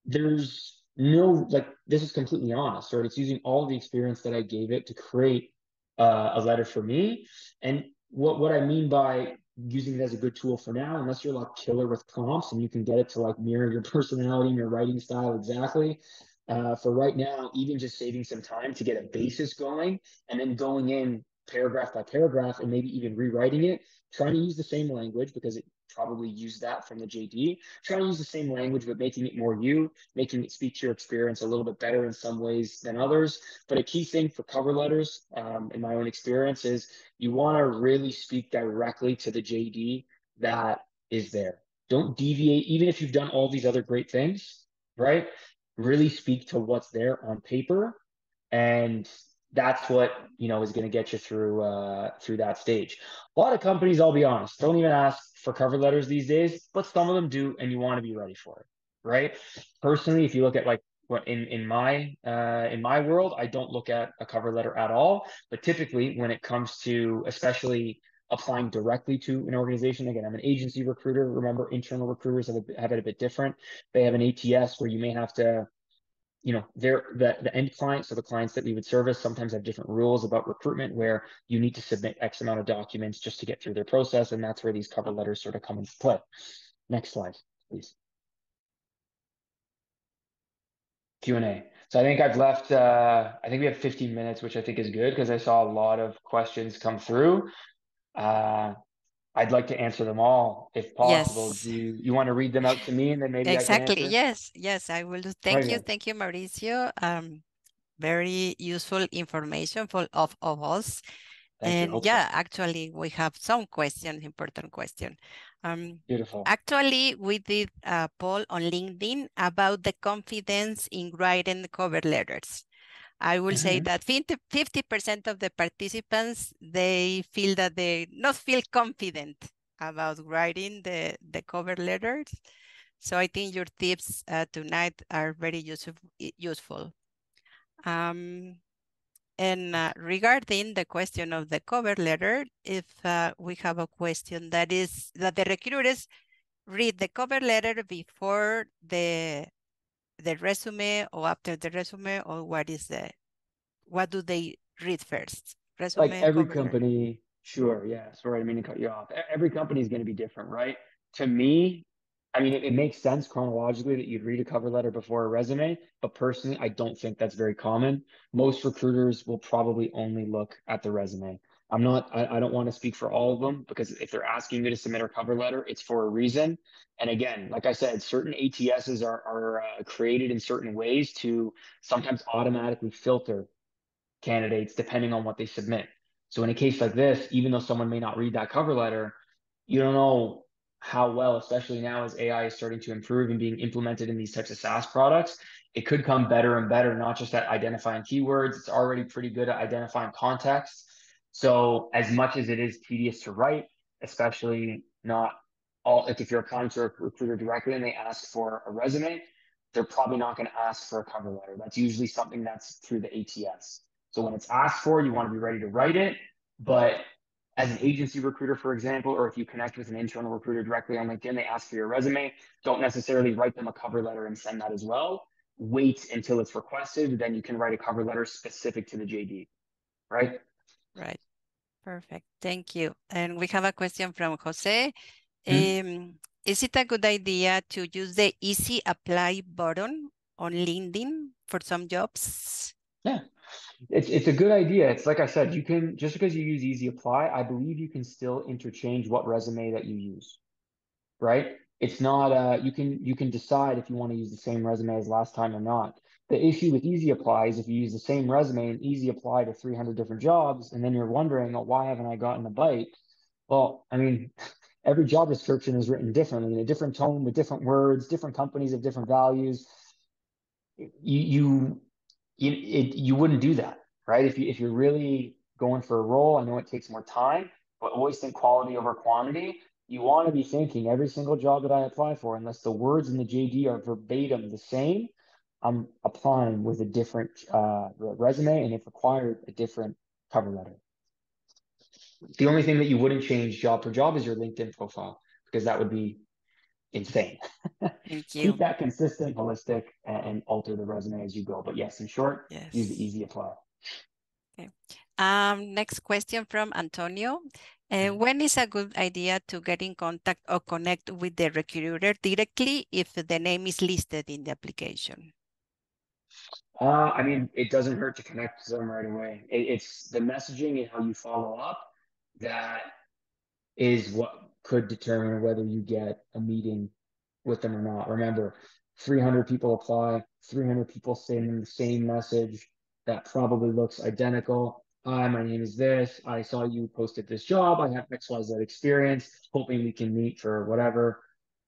there's no like this is completely honest right it's using all the experience that i gave it to create uh, a letter for me and what what i mean by using it as a good tool for now unless you're like killer with prompts and you can get it to like mirror your personality and your writing style exactly uh, for right now even just saving some time to get a basis going and then going in paragraph by paragraph and maybe even rewriting it trying to use the same language because it probably used that from the JD. trying to use the same language, but making it more you, making it speak to your experience a little bit better in some ways than others. But a key thing for cover letters, um, in my own experience, is you want to really speak directly to the JD that is there. Don't deviate, even if you've done all these other great things, right? Really speak to what's there on paper and that's what you know is going to get you through uh, through that stage. A lot of companies, I'll be honest, don't even ask for cover letters these days, but some of them do, and you want to be ready for it, right? Personally, if you look at like what in in my uh, in my world, I don't look at a cover letter at all. But typically, when it comes to especially applying directly to an organization. Again, I'm an agency recruiter. Remember, internal recruiters have, a, have it a bit different. They have an ATS where you may have to you know, they're the, the end clients, so the clients that we would service sometimes have different rules about recruitment where you need to submit X amount of documents just to get through their process. And that's where these cover letters sort of come into play. Next slide, please. Q&A. So I think I've left, uh, I think we have 15 minutes, which I think is good because I saw a lot of questions come through. Uh, I'd like to answer them all if possible. Yes. Do you, you want to read them out to me and then maybe exactly. yes, yes, I will. Thank you, thank you, Mauricio. Um, very useful information for of, of us. Thank and yeah, actually, we have some questions, important question. Um, Beautiful. Actually, we did a poll on LinkedIn about the confidence in writing cover letters. I will say mm-hmm. that 50 percent of the participants they feel that they not feel confident about writing the the cover letters. So I think your tips uh, tonight are very useful. useful. Um, and uh, regarding the question of the cover letter, if uh, we have a question that is that the recruiters read the cover letter before the the resume or after the resume or what is the what do they read first? Resume like every company letter? sure yeah sorry i mean to cut you off. Every company is going to be different right? To me i mean it, it makes sense chronologically that you'd read a cover letter before a resume but personally i don't think that's very common. Most recruiters will probably only look at the resume I'm not, I, I, don't want to speak for all of them because if they're asking me to submit a cover letter, it's for a reason. And again, like I said, certain ATSs are, are uh, created in certain ways to sometimes automatically filter candidates depending on what they submit. So in a case like this, even though someone may not read that cover letter, you don't know how well, especially now as AI is starting to improve and being implemented in these types of SaaS products, it could come better and better, not just at identifying keywords. It's already pretty good at identifying context so as much as it is tedious to write, especially not all, like if you're applying to a recruiter directly and they ask for a resume, they're probably not going to ask for a cover letter. That's usually something that's through the ATS. So when it's asked for, you want to be ready to write it. But as an agency recruiter, for example, or if you connect with an internal recruiter directly on LinkedIn, they ask for your resume. Don't necessarily write them a cover letter and send that as well. Wait until it's requested, then you can write a cover letter specific to the JD, right? Right. Perfect. Thank you. And we have a question from Jose. Mm. Um, is it a good idea to use the easy apply button on LinkedIn for some jobs? Yeah. It's it's a good idea. It's like I said, you can just because you use Easy Apply, I believe you can still interchange what resume that you use, right? It's not uh you can you can decide if you want to use the same resume as last time or not. The issue with Easy Apply is if you use the same resume and Easy Apply to 300 different jobs, and then you're wondering, oh, why haven't I gotten a bite? Well, I mean, every job description is written differently in a different tone with different words, different companies of different values. You you you, it, you wouldn't do that, right? If you if you're really going for a role, I know it takes more time, but always think quality over quantity. You want to be thinking every single job that I apply for, unless the words in the JD are verbatim the same, I'm applying with a different uh, resume and if required, a different cover letter. The only thing that you wouldn't change job per job is your LinkedIn profile because that would be insane. Thank you. Keep that consistent, holistic, and, and, alter the resume as you go. But yes, in short, yes. use the easy apply. Okay. Um, next question from Antonio. Uh, mm-hmm. when is a good idea to get in contact or connect with the recruiter directly if the name is listed in the application? Uh, I mean, it doesn't hurt to connect to them right away. It, it's the messaging and how you follow up that is what could determine whether you get a meeting with them or not. Remember, 300 people apply, 300 people send the same message that probably looks identical. Hi, my name is this. I saw you posted this job. I have XYZ experience, hoping we can meet for whatever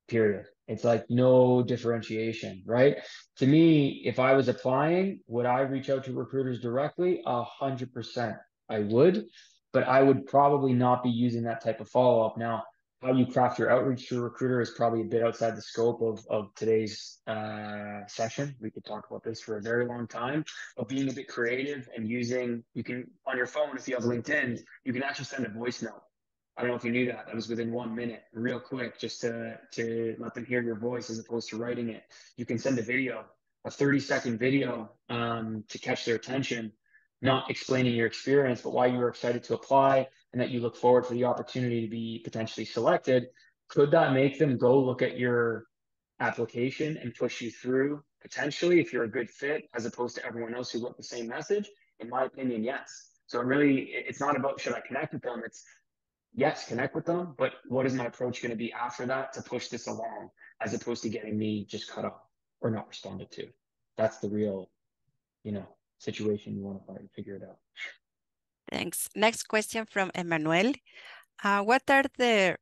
period. It's like no differentiation, right? To me, if I was applying, would I reach out to recruiters directly? A hundred percent I would, but I would probably not be using that type of follow up. Now, how you craft your outreach to a recruiter is probably a bit outside the scope of, of today's uh, session. We could talk about this for a very long time, but being a bit creative and using, you can, on your phone, if you have LinkedIn, you can actually send a voice note. I don't know if you knew that. That was within one minute, real quick, just to, to let them hear your voice as opposed to writing it. You can send a video, a 30 second video um, to catch their attention not explaining your experience, but why you were excited to apply and that you look forward for the opportunity to be potentially selected, could that make them go look at your application and push you through potentially if you're a good fit as opposed to everyone else who wrote the same message? In my opinion, yes. So really, it's not about should I connect with them? It's yes, connect with them, but what is my approach going to be after that to push this along as opposed to getting me just cut off or not responded to? That's the real, you know, situation you want to find, figure it out. Thanks. Next question from Emmanuel. Uh, what are the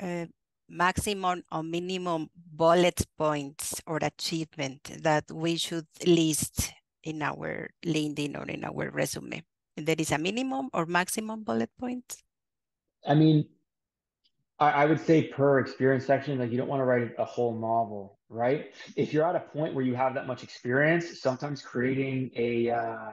uh, maximum or minimum bullet points or achievement that we should list in our LinkedIn or in our resume? There is a minimum or maximum bullet points? I mean, I, I would say per experience section, like you don't want to write a whole novel, right? If you're at a point where you have that much experience, sometimes creating a uh,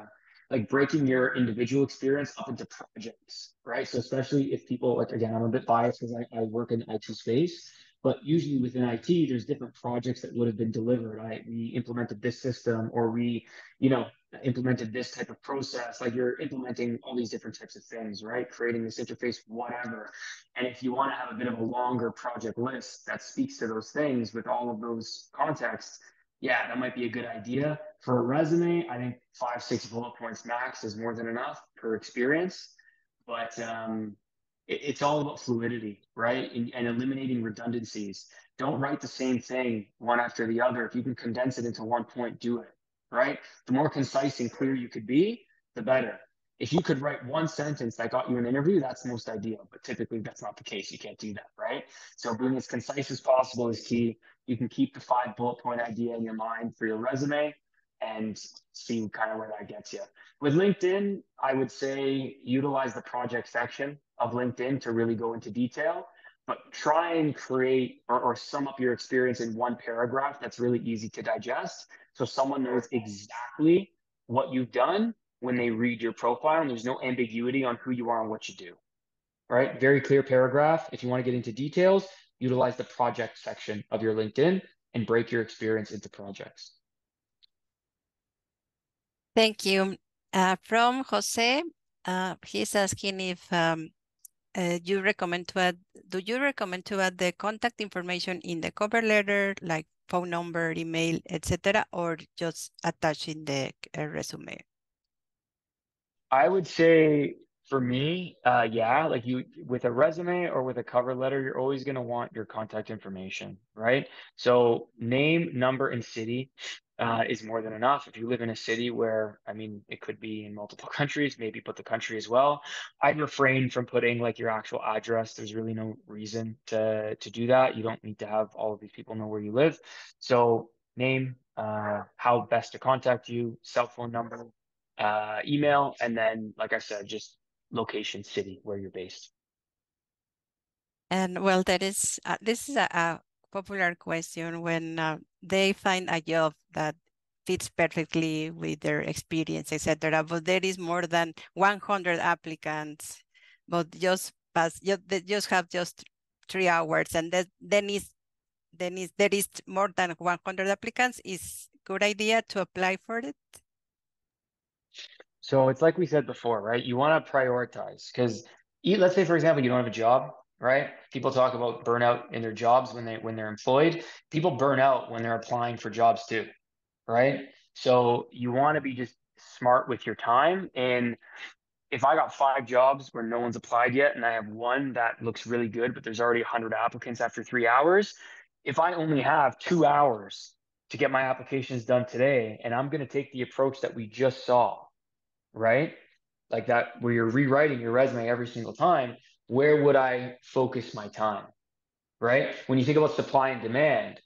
like breaking your individual experience up into projects, right? So especially if people like again, I'm a bit biased because I, I work in IT space, but usually within IT, there's different projects that would have been delivered. Right? We implemented this system, or we, you know, implemented this type of process. Like you're implementing all these different types of things, right? Creating this interface, whatever. And if you want to have a bit of a longer project list that speaks to those things with all of those contexts, yeah, that might be a good idea. For a resume, I think five, six bullet points max is more than enough per experience. But um, it's all about fluidity, right? And, and, eliminating redundancies. Don't write the same thing one after the other. If you can condense it into one point, do it, right? The more concise and clear you could be, the better. If you could write one sentence that got you an interview, that's most ideal. But typically, that's not the case. You can't do that, right? So, being as concise as possible is key. You can keep the five bullet point idea in your mind for your resume and see kind of where that gets you. With LinkedIn, I would say utilize the project section of LinkedIn to really go into detail, but try and create or, or sum up your experience in one paragraph that's really easy to digest. So someone knows exactly what you've done when they read your profile and there's no ambiguity on who you are and what you do. All right, very clear paragraph. If you want to get into details, utilize the project section of your LinkedIn and break your experience into projects. Thank you. Uh, from Jose, uh, he's asking if um, uh, you recommend to add, do you recommend to add the contact information in the cover letter, like phone number, email, etc., or just attaching the uh, resume? I would say for me, uh, yeah, like you with a resume or with a cover letter, you're always going to want your contact information, right? So name, number, and city uh, is more than enough. If you live in a city where, I mean, it could be in multiple countries, maybe put the country as well. I'd refrain from putting like your actual address. There's really no reason to to do that. You don't need to have all of these people know where you live. So name, uh, how best to contact you, cell phone number, uh, email, and then, like I said, just location, city where you're based. And well, that is uh, this is a, a, popular question when uh, they find a job that fits perfectly with their experience, etc. But there is more than 100 applicants, but just pass, just, they just have just three hours, and that, then is then is there is more than 100 applicants. Is good idea to apply for it. So it's like we said before, right? You want to prioritize because let's say, for example, you don't have a job, right? People talk about burnout in their jobs when they when they're employed. People burn out when they're applying for jobs too, right? So you want to be just smart with your time. And if I got five jobs where no one's applied yet, and I have one that looks really good, but there's already 100 applicants after three hours, if I only have two hours to get my applications done today, and I'm going to take the approach that we just saw right? Like that, where you're rewriting your resume every single time, where would I focus my time? Right? When you think about supply and demand,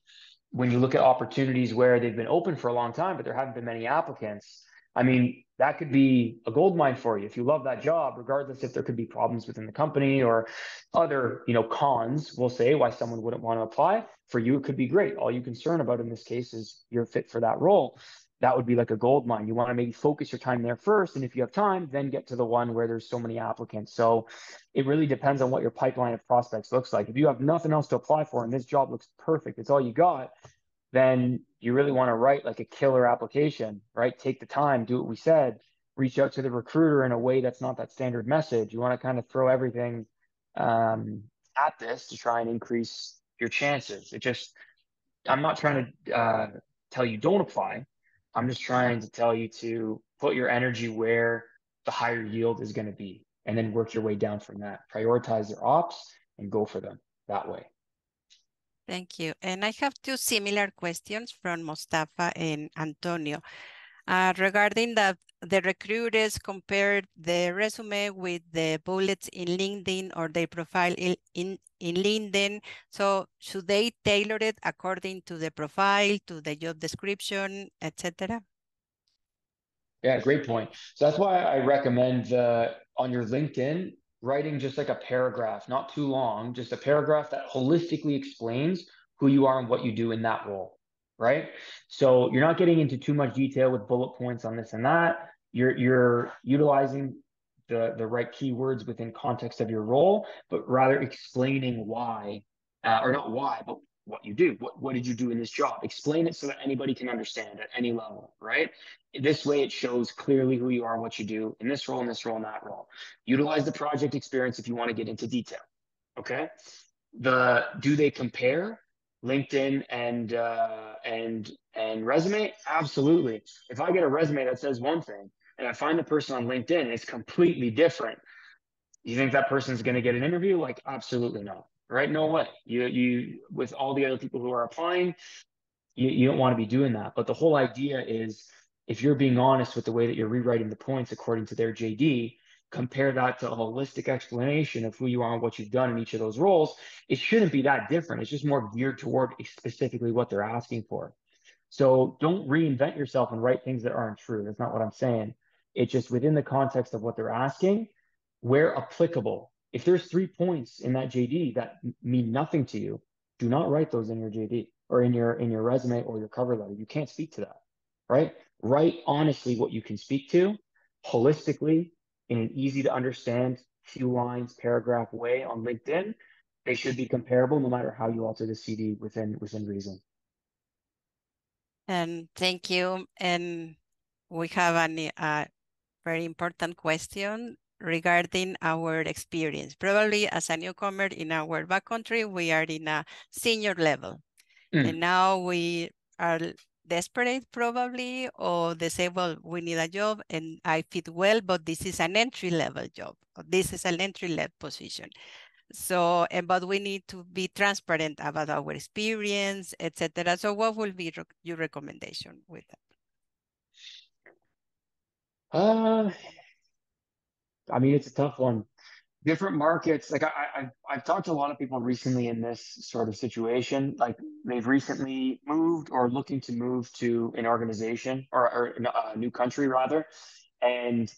when you look at opportunities where they've been open for a long time, but there haven't been many applicants, I mean, that could be a gold mine for you if you love that job, regardless if there could be problems within the company or other, you know, cons, we'll say why someone wouldn't want to apply. For you, it could be great. All you concern about in this case is you're fit for that role that would be like a gold mine. You want to maybe focus your time there first. And if you have time, then get to the one where there's so many applicants. So it really depends on what your pipeline of prospects looks like. If you have nothing else to apply for and this job looks perfect, it's all you got, then you really want to write like a killer application, right? Take the time, do what we said, reach out to the recruiter in a way that's not that standard message. You want to kind of throw everything um, at this to try and increase your chances. It just, I'm not trying to uh, tell you don't apply I'm just trying to tell you to put your energy where the higher yield is going to be and then work your way down from that. Prioritize your ops and go for them that way. Thank you. And I have two similar questions from Mustafa and Antonio. Uh, regarding the, the recruiters compared the resume with the bullets in LinkedIn or their profile in, in, in LinkedIn. So should they tailor it according to the profile, to the job description, etc.? Yeah, great point. So that's why I recommend uh, on your LinkedIn, writing just like a paragraph, not too long, just a paragraph that holistically explains who you are and what you do in that role right? So you're not getting into too much detail with bullet points on this and that. You're you're utilizing the the right keywords within context of your role, but rather explaining why, uh, or not why, but what you do. What what did you do in this job? Explain it so that anybody can understand at any level, right? This way, it shows clearly who you are, what you do in this role, in this role, in that role. Utilize the project experience if you want to get into detail. Okay. The do they compare? LinkedIn and uh, and and resume? Absolutely. If I get a resume that says one thing and I find the person on LinkedIn it's completely different, you think that person's going to get an interview? Like, absolutely not. Right? No way. You you with all the other people who are applying, you, you don't want to be doing that. But the whole idea is if you're being honest with the way that you're rewriting the points according to their JD, compare that to a holistic explanation of who you are and what you've done in each of those roles, it shouldn't be that different. It's just more geared toward specifically what they're asking for. So don't reinvent yourself and write things that aren't true. That's not what I'm saying. It's just within the context of what they're asking, where applicable. If there's three points in that JD that mean nothing to you, do not write those in your JD or in your in your resume or your cover letter. You can't speak to that, right? Write honestly what you can speak to, holistically, in an easy to understand few lines paragraph way on LinkedIn, they should be comparable no matter how you alter the CD within within reason. And thank you. And we have a uh, very important question regarding our experience. Probably as a newcomer in our backcountry, we are in a senior level. Mm. And now we are desperate probably, or they say, well, we need a job and I fit well, but this is an entry level job. This is an entry level position. So, and but we need to be transparent about our experience, etc. So, what will be your recommendation with that? Uh, I mean, it's a tough one. Different markets, like I, I, I've talked to a lot of people recently in this sort of situation. Like they've recently moved or looking to move to an organization or, or uh, a new country rather, and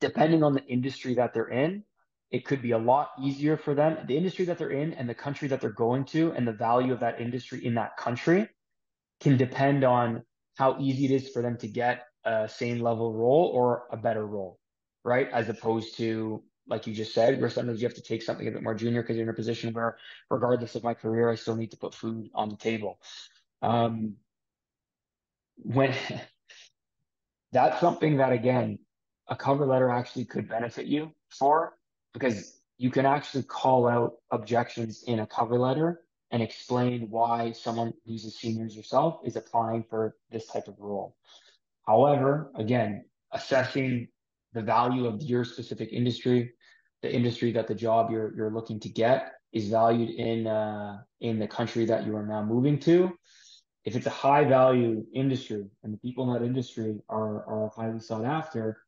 depending on the industry that they're in, it could be a lot easier for them. The industry that they're in and the country that they're going to and the value of that industry in that country can depend on how easy it is for them to get a same level role or a better role, right? As opposed to, like you just said, where sometimes you have to take something a bit more junior because you're in a position where, regardless of my career, I still need to put food on the table. Um, when that's something that, again, a cover letter actually could benefit you for because you can actually call out objections in a cover letter and explain why someone who's a senior as yourself is applying for this type of role. However, again, assessing the value of your specific industry, the industry that the job you're you're looking to get is valued in uh, in the country that you are now moving to. If it's a high value industry and the people in that industry are are highly sought after,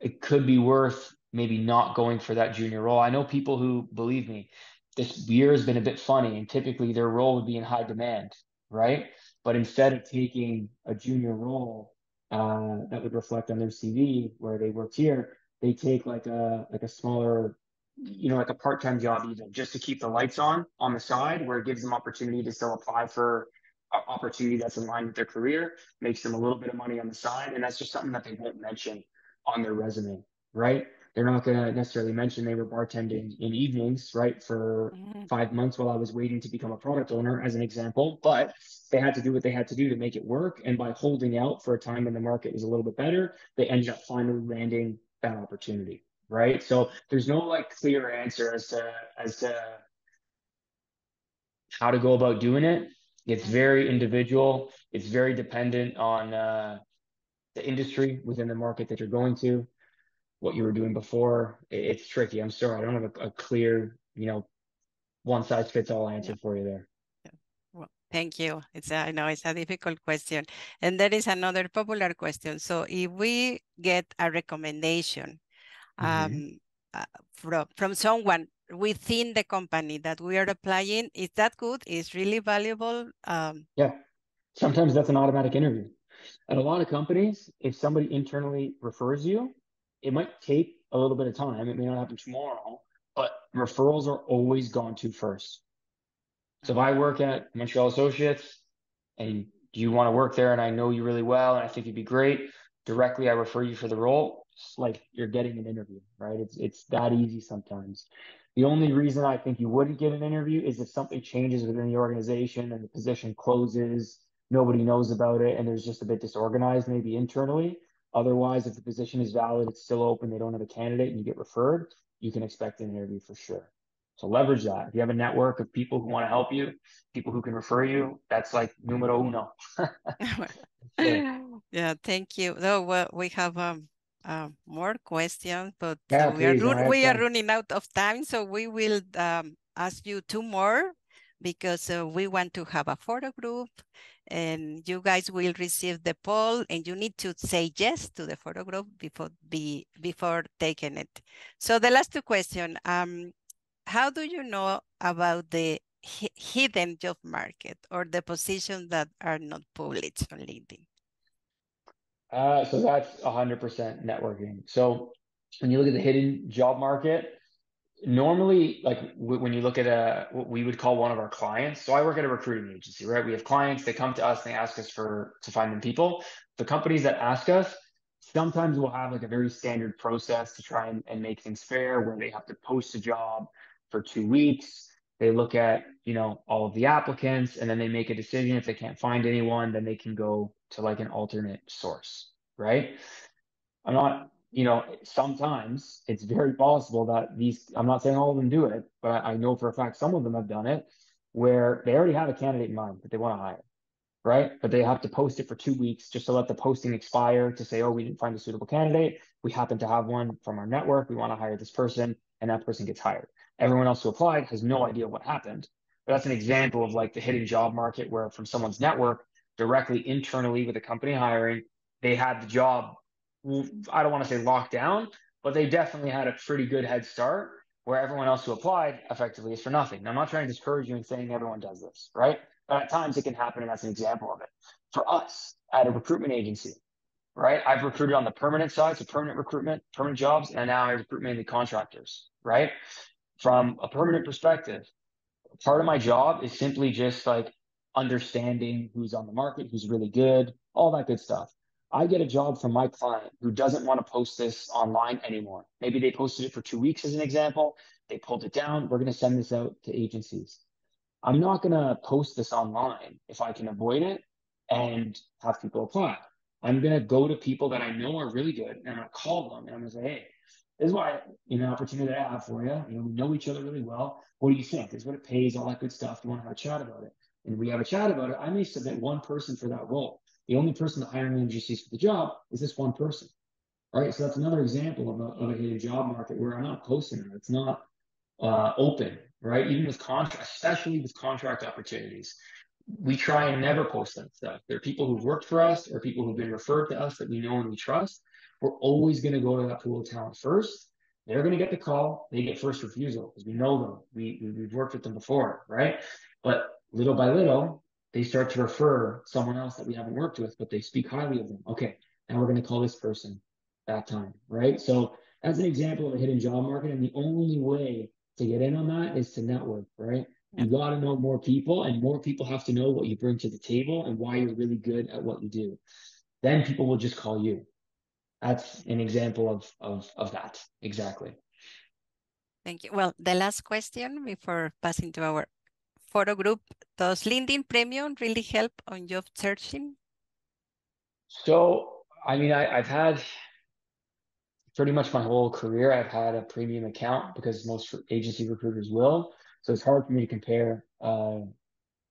it could be worth maybe not going for that junior role. I know people who believe me, this year has been a bit funny, and typically their role would be in high demand, right? But instead of taking a junior role uh, that would reflect on their CV where they worked here, they take like a like a smaller, you know, like a part time job even just to keep the lights on on the side, where it gives them opportunity to still apply for opportunity that's in line with their career, makes them a little bit of money on the side, and that's just something that they won't mention on their resume, right? They're not going to necessarily mention they were bartending in evenings, right, for mm-hmm. five months while I was waiting to become a product owner, as an example. But they had to do what they had to do to make it work. And by holding out for a time when the market was a little bit better, they ended up finally landing that opportunity, right? So there's no like clear answer as to as to how to go about doing it. It's very individual. It's very dependent on uh, the industry within the market that you're going to what you were doing before. It's tricky. I'm sorry. I don't have a, a clear, you know, one size fits all answer for you there. Thank you. It's a, I know it's a difficult question. And there is another popular question. So if we get a recommendation mm-hmm. um, uh, from, from someone within the company that we are applying, is that good? Is really valuable? Um, yeah. Sometimes that's an automatic interview. At a lot of companies, if somebody internally refers you, it might take a little bit of time. It may not happen tomorrow, but referrals are always gone to first. So if I work at Montreal Associates and you want to work there and I know you really well and I think you'd be great, directly I refer you for the role. It's like you're getting an interview, right? It's it's that easy sometimes. The only reason I think you wouldn't get an interview is if something changes within the organization and the position closes, nobody knows about it, and there's just a bit disorganized maybe internally. Otherwise, if the position is valid, it's still open, they don't have a candidate, and you get referred, you can expect an interview for sure. So leverage that. If you have a network of people who want to help you, people who can refer you, that's like numero uno. yeah, thank you. Though well, we have um, uh, more questions, but yeah, we, please, are we are running out of time, so we will um, ask you two more because uh, we want to have a photo group and you guys will receive the poll and you need to say yes to the photo group before be before taking it. So the last two questions, um, how do you know about the hidden job market or the positions that are not published on LinkedIn? Uh, so that's 100% networking. So when you look at the hidden job market, normally like when you look at a what we would call one of our clients so i work at a recruiting agency right we have clients they come to us and they ask us for to find them people the companies that ask us sometimes we'll have like a very standard process to try and, and make things fair where they have to post a job for two weeks they look at you know all of the applicants and then they make a decision if they can't find anyone then they can go to like an alternate source right i'm not you know, sometimes it's very possible that these, I'm not saying all of them do it, but I know for a fact some of them have done it where they already have a candidate in mind that they want to hire, right? But they have to post it for two weeks just to let the posting expire to say, oh, we didn't find a suitable candidate. We happen to have one from our network. We want to hire this person, and that person gets hired. Everyone else who applied has no idea what happened. But that's an example of like the hidden job market where from someone's network directly internally with the company hiring, they had the job. I don't want to say locked down, but they definitely had a pretty good head start where everyone else who applied effectively is for nothing. Now, I'm not trying to discourage you in saying everyone does this, right? But at times it can happen, and that's an example of it. For us at a recruitment agency, right? I've recruited on the permanent side, so permanent recruitment, permanent jobs, and now I recruit mainly contractors, right? From a permanent perspective, part of my job is simply just like understanding who's on the market, who's really good, all that good stuff. I get a job from my client who doesn't want to post this online anymore. Maybe they posted it for two weeks as an example. They pulled it down. We're going to send this out to agencies. I'm not going to post this online if I can avoid it and have people apply. I'm going to go to people that I know are really good and I'm going to call them and I'm going to say, hey, this is why, you know, opportunity that I have for you. You know, we know each other really well. What do you think? This is what it pays, all that good stuff. Do You want to have a chat about it? And we have a chat about it. I may submit one person for that role. The only person the hiring manager sees for the job is this one person. All right. So that's another example of a, of a hidden job market where I'm not posting it. It's not uh, open, right? Even with contract, especially with contract opportunities, we try and never post that stuff. There are people who've worked for us or people who've been referred to us that we know and we trust. We're always going to go to that pool of talent first. They're going to get the call. They get first refusal because we know them. We, we, we've worked with them before, right? But little by little, they start to refer someone else that we haven't worked with, but they speak highly of them. Okay, now we're going to call this person that time, right? So as an example of a hidden job market, and the only way to get in on that is to network, right? You got to know more people, and more people have to know what you bring to the table and why you're really good at what you do. Then people will just call you. That's an example of of of that exactly. Thank you. Well, the last question before passing to our photo group, does LinkedIn Premium really help on job searching? So, I mean, I, have had pretty much my whole career, I've had a premium account because most agency recruiters will. So it's hard for me to compare uh,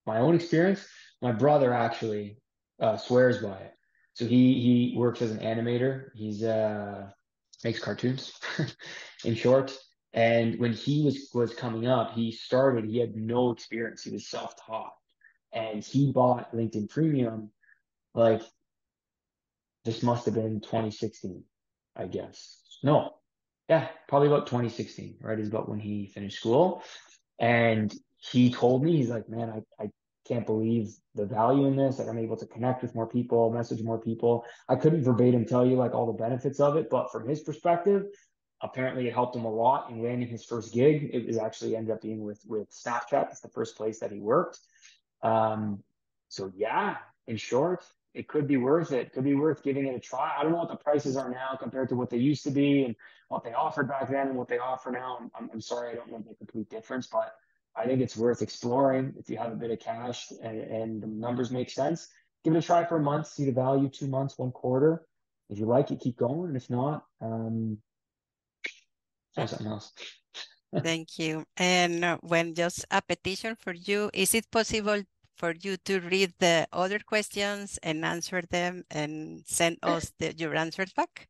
my own experience. My brother actually uh, swears by it. So he he works as an animator. He's uh makes cartoons, in short. And when he was was coming up, he started. He had no experience. He was self taught, and he bought LinkedIn Premium. Like this must have been 2016, I guess. No, yeah, probably about 2016. Right, is about when he finished school, and he told me he's like, man, I I can't believe the value in this. Like I'm able to connect with more people, message more people. I couldn't verbatim tell you like all the benefits of it, but from his perspective, apparently it helped him a lot in landing his first gig. It was actually ended up being with with Snapchat. It's the first place that he worked. Um, so yeah, in short, it could be worth it. Could be worth giving it a try. I don't know what the prices are now compared to what they used to be and what they offered back then and what they offer now. I'm, I'm sorry, I don't know the complete difference, but I think it's worth exploring if you have a bit of cash and, and the numbers make sense. Give it a try for a month, see the value, two months, one quarter. If you like it, keep going. And if not, um, try something else. Thank you. And when just a petition for you, is it possible for you to read the other questions and answer them and send us the, your answers back?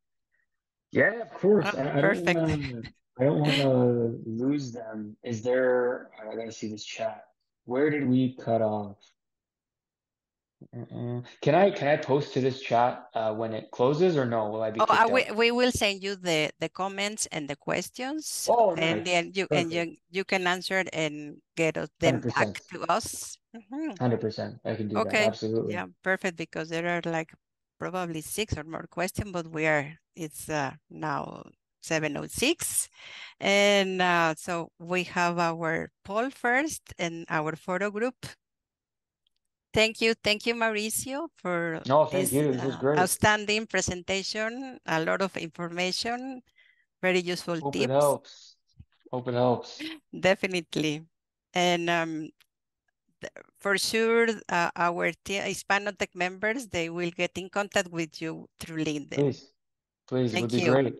Yeah, of course. Oh, I, I perfect. I don't want to lose them. Is there? I gotta see this chat. Where did we cut off? Uh-uh. Can I can I post to this chat uh, when it closes or no? Will I be? Oh, I, we, we will send you the the comments and the questions. Oh, and then you Perfect. and you you can answer it and get them 100%. back to us. 100 mm-hmm. percent. I can do okay. that. Absolutely. Yeah, perfect. Because there are like probably six or more questions, but we are it's uh, now 706. And uh, so we have our poll first and our photo group. Thank you. Thank you, Mauricio, for no, thank this, you. This uh, great. outstanding presentation. A lot of information, very useful Hope tips. it helps. Hope it helps. Definitely. And um, for sure, uh, our Hispanotech members, they will get in contact with you through LinkedIn. Please, please, Thank it would be you. great.